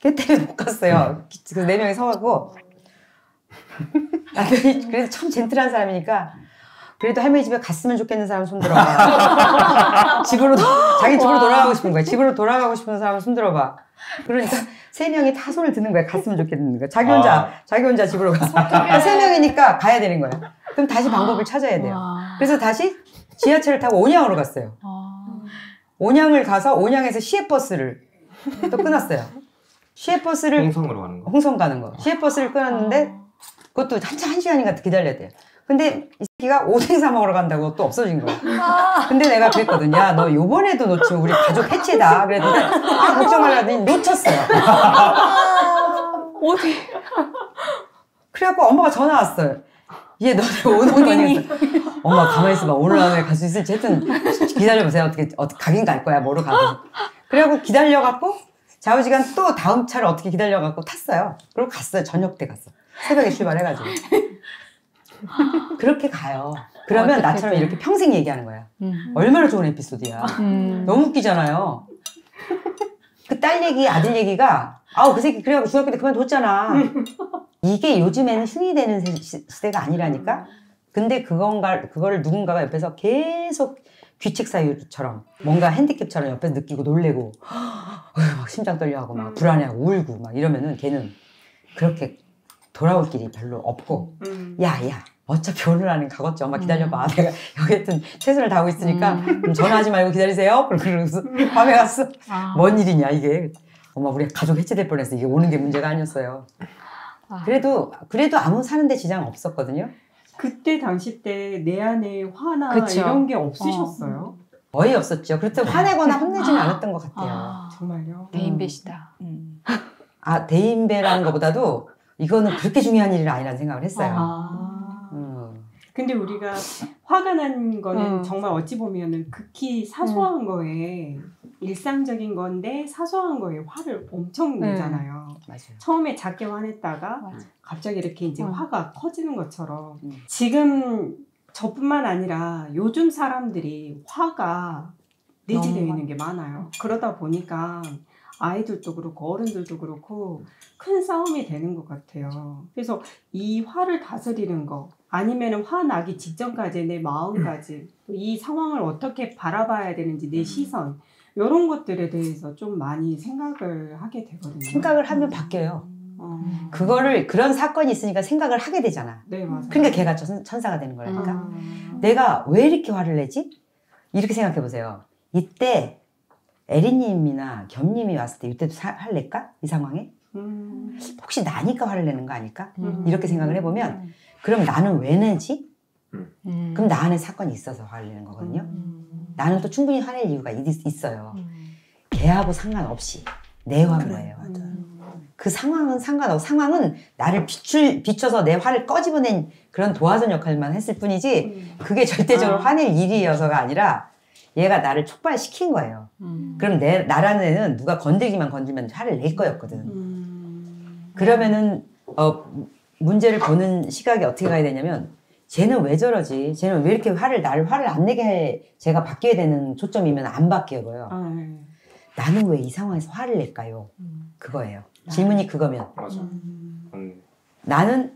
Speaker 2: 걔 때문에 못 갔어요. 그네 명이 서가고 남편이 그래도 참 젠틀한 사람이니까 그래도 할머니 집에 갔으면 좋겠는 사람 손들어봐. 집으로 도- 자기 집으로
Speaker 5: 와.
Speaker 2: 돌아가고 싶은 거야. 집으로 돌아가고 싶은 사람 손들어봐. 그러니까 세 명이 다 손을 드는 거야. 갔으면 좋겠는 거야. 자기 혼자
Speaker 3: 아.
Speaker 2: 자기 혼자 집으로 가서 그러니까 세 명이니까 가야 되는 거야. 그럼 다시 방법을 찾아야 돼요.
Speaker 5: 와.
Speaker 2: 그래서 다시 지하철을 타고 온양으로 갔어요.
Speaker 5: 아.
Speaker 2: 온양을 가서 온양에서 시외버스를 또 끊었어요. 시외버스를
Speaker 3: 홍성으로 가는 거.
Speaker 2: 홍성 가는 거. 시외버스를 끊었는데 그것도 한참 한 시간인가 기다려야 돼요. 근데 이 새끼가 오뎅 사 먹으러 간다고 또 없어진 거야. 근데 내가 그랬거든. 야, 너 요번에도 놓치면 우리 가족 해체다. 그랬더니 아, 걱정 말라더니 놓쳤어요.
Speaker 5: 어디?
Speaker 2: 그래갖고 엄마가 전화 왔어요. 얘 너네 오는 거니? 엄마 가만히 있어봐. 오늘 안에 갈 수 있을지 하여튼 기다려보세요. 어떻게, 어떻게 가긴 갈 거야. 뭐로 가든. 그래갖고 기다려갖고 좌우지간 또 다음 차를 어떻게 기다려갖고 탔어요. 그리고 갔어요. 저녁 때 갔어. 새벽에 출발해가지고. 그렇게 가요. 그러면
Speaker 5: 어떻게
Speaker 2: 나처럼
Speaker 5: 돼?
Speaker 2: 이렇게 평생 얘기하는 거야.
Speaker 5: 음.
Speaker 2: 얼마나 좋은 에피소드야.
Speaker 5: 음.
Speaker 2: 너무 웃기잖아요. 그 딸 얘기, 아들 얘기가, 아우, 그 새끼, 그래갖고 중학교 때 그만뒀잖아. 이게 요즘에는 흉이 되는 세- 시- 시대가 아니라니까? 근데 그건가, 그거를 누군가가 옆에서 계속 귀책 사유처럼, 뭔가 핸디캡처럼 옆에서 느끼고 놀래고, 막 심장 떨려하고, 막 불안해하고, 울고, 막 이러면은 걔는 그렇게 돌아올 길이 별로 없고,
Speaker 1: 음.
Speaker 2: 야, 야, 어차피 오늘 안에 가겠지. 엄마 기다려봐. 내가 여기 하여튼 최선을 다하고 있으니까
Speaker 5: 음.
Speaker 2: 좀 전화하지 말고 기다리세요. 그러고서 밤에 갔어.
Speaker 5: 아.
Speaker 2: 뭔 일이냐, 이게. 엄마, 우리 가족 해체될 뻔했어. 이게 오는 게 문제가 아니었어요.
Speaker 5: 아.
Speaker 2: 그래도, 그래도 아무 사는데 지장 없었거든요.
Speaker 1: 그때 당시 때 내 안에 화나
Speaker 5: 그쵸.
Speaker 1: 이런 게 없으셨어요?
Speaker 2: 거의 없었죠. 그렇다고 화내거나 혼내지는 않았던 것 같아요.
Speaker 5: 아.
Speaker 1: 정말요?
Speaker 5: 대인배시다.
Speaker 6: 음.
Speaker 2: 아, 대인배라는 것보다도 이거는 그렇게 중요한 일이 아니라는 생각을 했어요.
Speaker 1: 아.
Speaker 2: 음.
Speaker 1: 근데 우리가 화가 난 거는
Speaker 5: 음.
Speaker 1: 정말 어찌 보면은 극히 사소한 거에 일상적인 건데 사소한 거에 화를 엄청
Speaker 5: 네.
Speaker 1: 내잖아요.
Speaker 2: 맞아요.
Speaker 1: 처음에 작게 화냈다가
Speaker 5: 맞아.
Speaker 1: 갑자기 이렇게 이제
Speaker 5: 음.
Speaker 1: 화가 커지는 것처럼
Speaker 2: 음.
Speaker 1: 지금 저뿐만 아니라 요즘 사람들이 화가 내재되어 있는 게 많아요. 그러다 보니까 아이들도 그렇고 어른들도 그렇고 큰 싸움이 되는 것 같아요. 그래서 이 화를 다스리는 거 아니면 화 나기 직전까지 내 마음까지 또이 상황을 어떻게 바라봐야 되는지 내 시선 이런 것들에 대해서 좀 많이 생각을 하게 되거든요.
Speaker 2: 생각을 하면 바뀌어요.
Speaker 1: 어.
Speaker 2: 그거를, 그런 사건이 있으니까 생각을 하게 되잖아.
Speaker 1: 네 맞아요.
Speaker 2: 그러니까 걔가 천- 천사가 되는 거라니까.
Speaker 1: 아.
Speaker 2: 내가 왜 이렇게 화를 내지? 이렇게 생각해 보세요. 이때 에리님이나 겸님이 왔을 때 이때도 사- 화를 낼까? 이 상황에?
Speaker 1: 음.
Speaker 2: 혹시 나니까 화를 내는 거 아닐까?
Speaker 5: 음.
Speaker 2: 이렇게 생각을 해보면 그럼 나는 왜 내지?
Speaker 5: 음.
Speaker 2: 그럼 나 안에 사건이 있어서 화를 내는 거거든요.
Speaker 5: 음.
Speaker 2: 나는 또 충분히 화낼 이유가 있, 있어요.
Speaker 5: 음.
Speaker 2: 걔하고 상관없이 내 화인 거예요.
Speaker 6: 맞아.
Speaker 2: 그 상황은 상관없고 상황은 나를 비출 비춰서 내 화를 꺼집어낸 그런 도화전 역할만 했을 뿐이지 그게 절대적으로
Speaker 1: 아.
Speaker 2: 화낼 일이어서가 아니라 얘가 나를 촉발시킨 거예요. 그럼 내 나라는 애는 누가 건들기만 건들면 화를 낼 거였거든.
Speaker 1: 음.
Speaker 2: 그러면은 어 문제를 보는 시각이 어떻게 가야 되냐면 쟤는 왜 저러지? 쟤는 왜 이렇게 화를 나를 화를 안 내게 해? 제가 바뀌어야 되는 초점이면 안 바뀌어요.
Speaker 1: 아, 네.
Speaker 2: 나는 왜 이 상황에서 화를 낼까요?
Speaker 1: 음.
Speaker 2: 그거예요. 질문이 그거면
Speaker 3: 맞아.
Speaker 1: 음.
Speaker 3: 음.
Speaker 2: 나는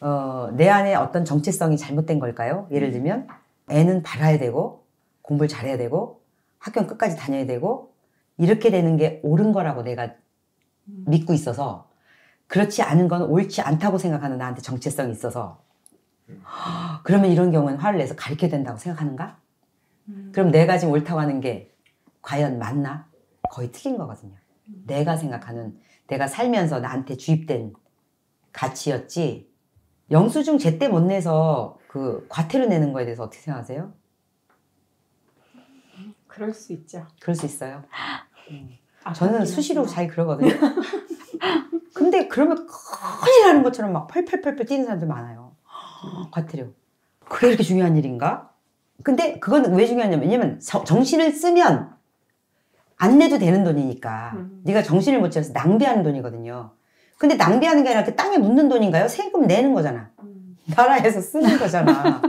Speaker 2: 어, 내 안에 어떤 정체성이 잘못된 걸까요? 예를 들면 애는 바라야 되고 공부를 잘해야 되고 학교는 끝까지 다녀야 되고 이렇게 되는 게 옳은 거라고 내가 믿고 있어서 그렇지 않은 건 옳지 않다고 생각하는 나한테 정체성이 있어서 그러면 이런 경우는 화를 내서 가르쳐야 된다고 생각하는가? 그럼 내가 지금 옳다고 하는 게 과연 맞나? 거의 틀린 거거든요. 내가 생각하는 내가 살면서 나한테 주입된 가치였지 영수증 제때 못 내서 그 과태료 내는 거에 대해서 어떻게 생각하세요?
Speaker 1: 그럴 수 있죠.
Speaker 2: 그럴 수 있어요.
Speaker 1: 아,
Speaker 2: 저는 수시로. 잘 그러거든요. 근데 그러면 큰일 나는 것처럼 막 펄펄펄펄 뛰는 사람들 많아요. 과태료. 그게 이렇게 중요한 일인가? 근데 그건 왜 중요하냐면 왜냐면 저- 정신을 쓰면 안 내도 되는 돈이니까
Speaker 1: 음.
Speaker 2: 네가 정신을 못 차려서 낭비하는 돈이거든요. 근데 낭비하는 게 아니라 이렇게 땅에 묻는 돈인가요? 세금 내는 거잖아.
Speaker 1: 음.
Speaker 2: 나라에서 쓰는 거잖아.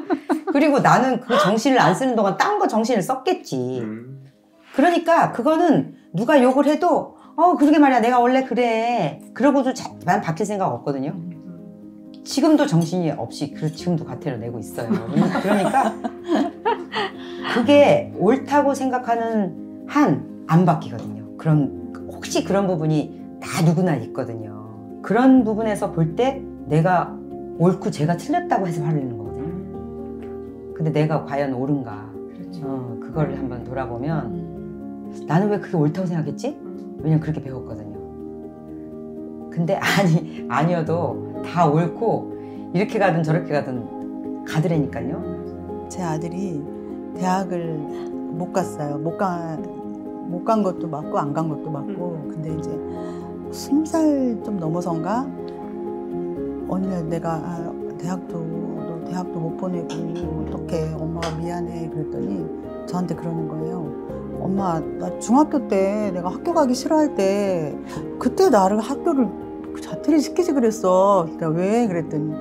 Speaker 2: 그리고 나는 그 정신을 안 쓰는 동안 딴 거 정신을 썼겠지.
Speaker 3: 음.
Speaker 2: 그러니까 그거는 누가 욕을 해도 어 그러게 말이야. 내가 원래 그래. 그러고도 자, 난 바뀔 생각 없거든요. 지금도 정신이 없이 그 지금도 과태료 내고 있어요. 그러니까 그게 옳다고 생각하는 한 안 바뀌거든요. 그런 혹시 그런 부분이 다 누구나 있거든요. 그런 부분에서 볼 때 내가 옳고 제가 틀렸다고 해서 화를 내는 근데 내가 과연 옳은가
Speaker 1: 그렇죠.
Speaker 2: 어, 그거를 한번 돌아보면 나는 왜 그게 옳다고 생각했지? 왜냐면 그렇게 배웠거든요. 근데 아니 아니어도 다 옳고 이렇게 가든 저렇게 가든 가더라니까요.
Speaker 6: 제 아들이 대학을 못 갔어요. 못 가, 못 간 것도 맞고 안 간 것도 맞고. 근데 이제 스무 살 좀 넘어선가 어느 날 내가 아, 대학도 너 대학도 못 보내고 어떻게 엄마가 미안해 그랬더니 저한테 그러는 거예요. 엄마 나 중학교 때 내가 학교 가기 싫어할 때 그때 나를 학교를 그 자퇴를 시키지 그랬어. 내가 왜 그랬더니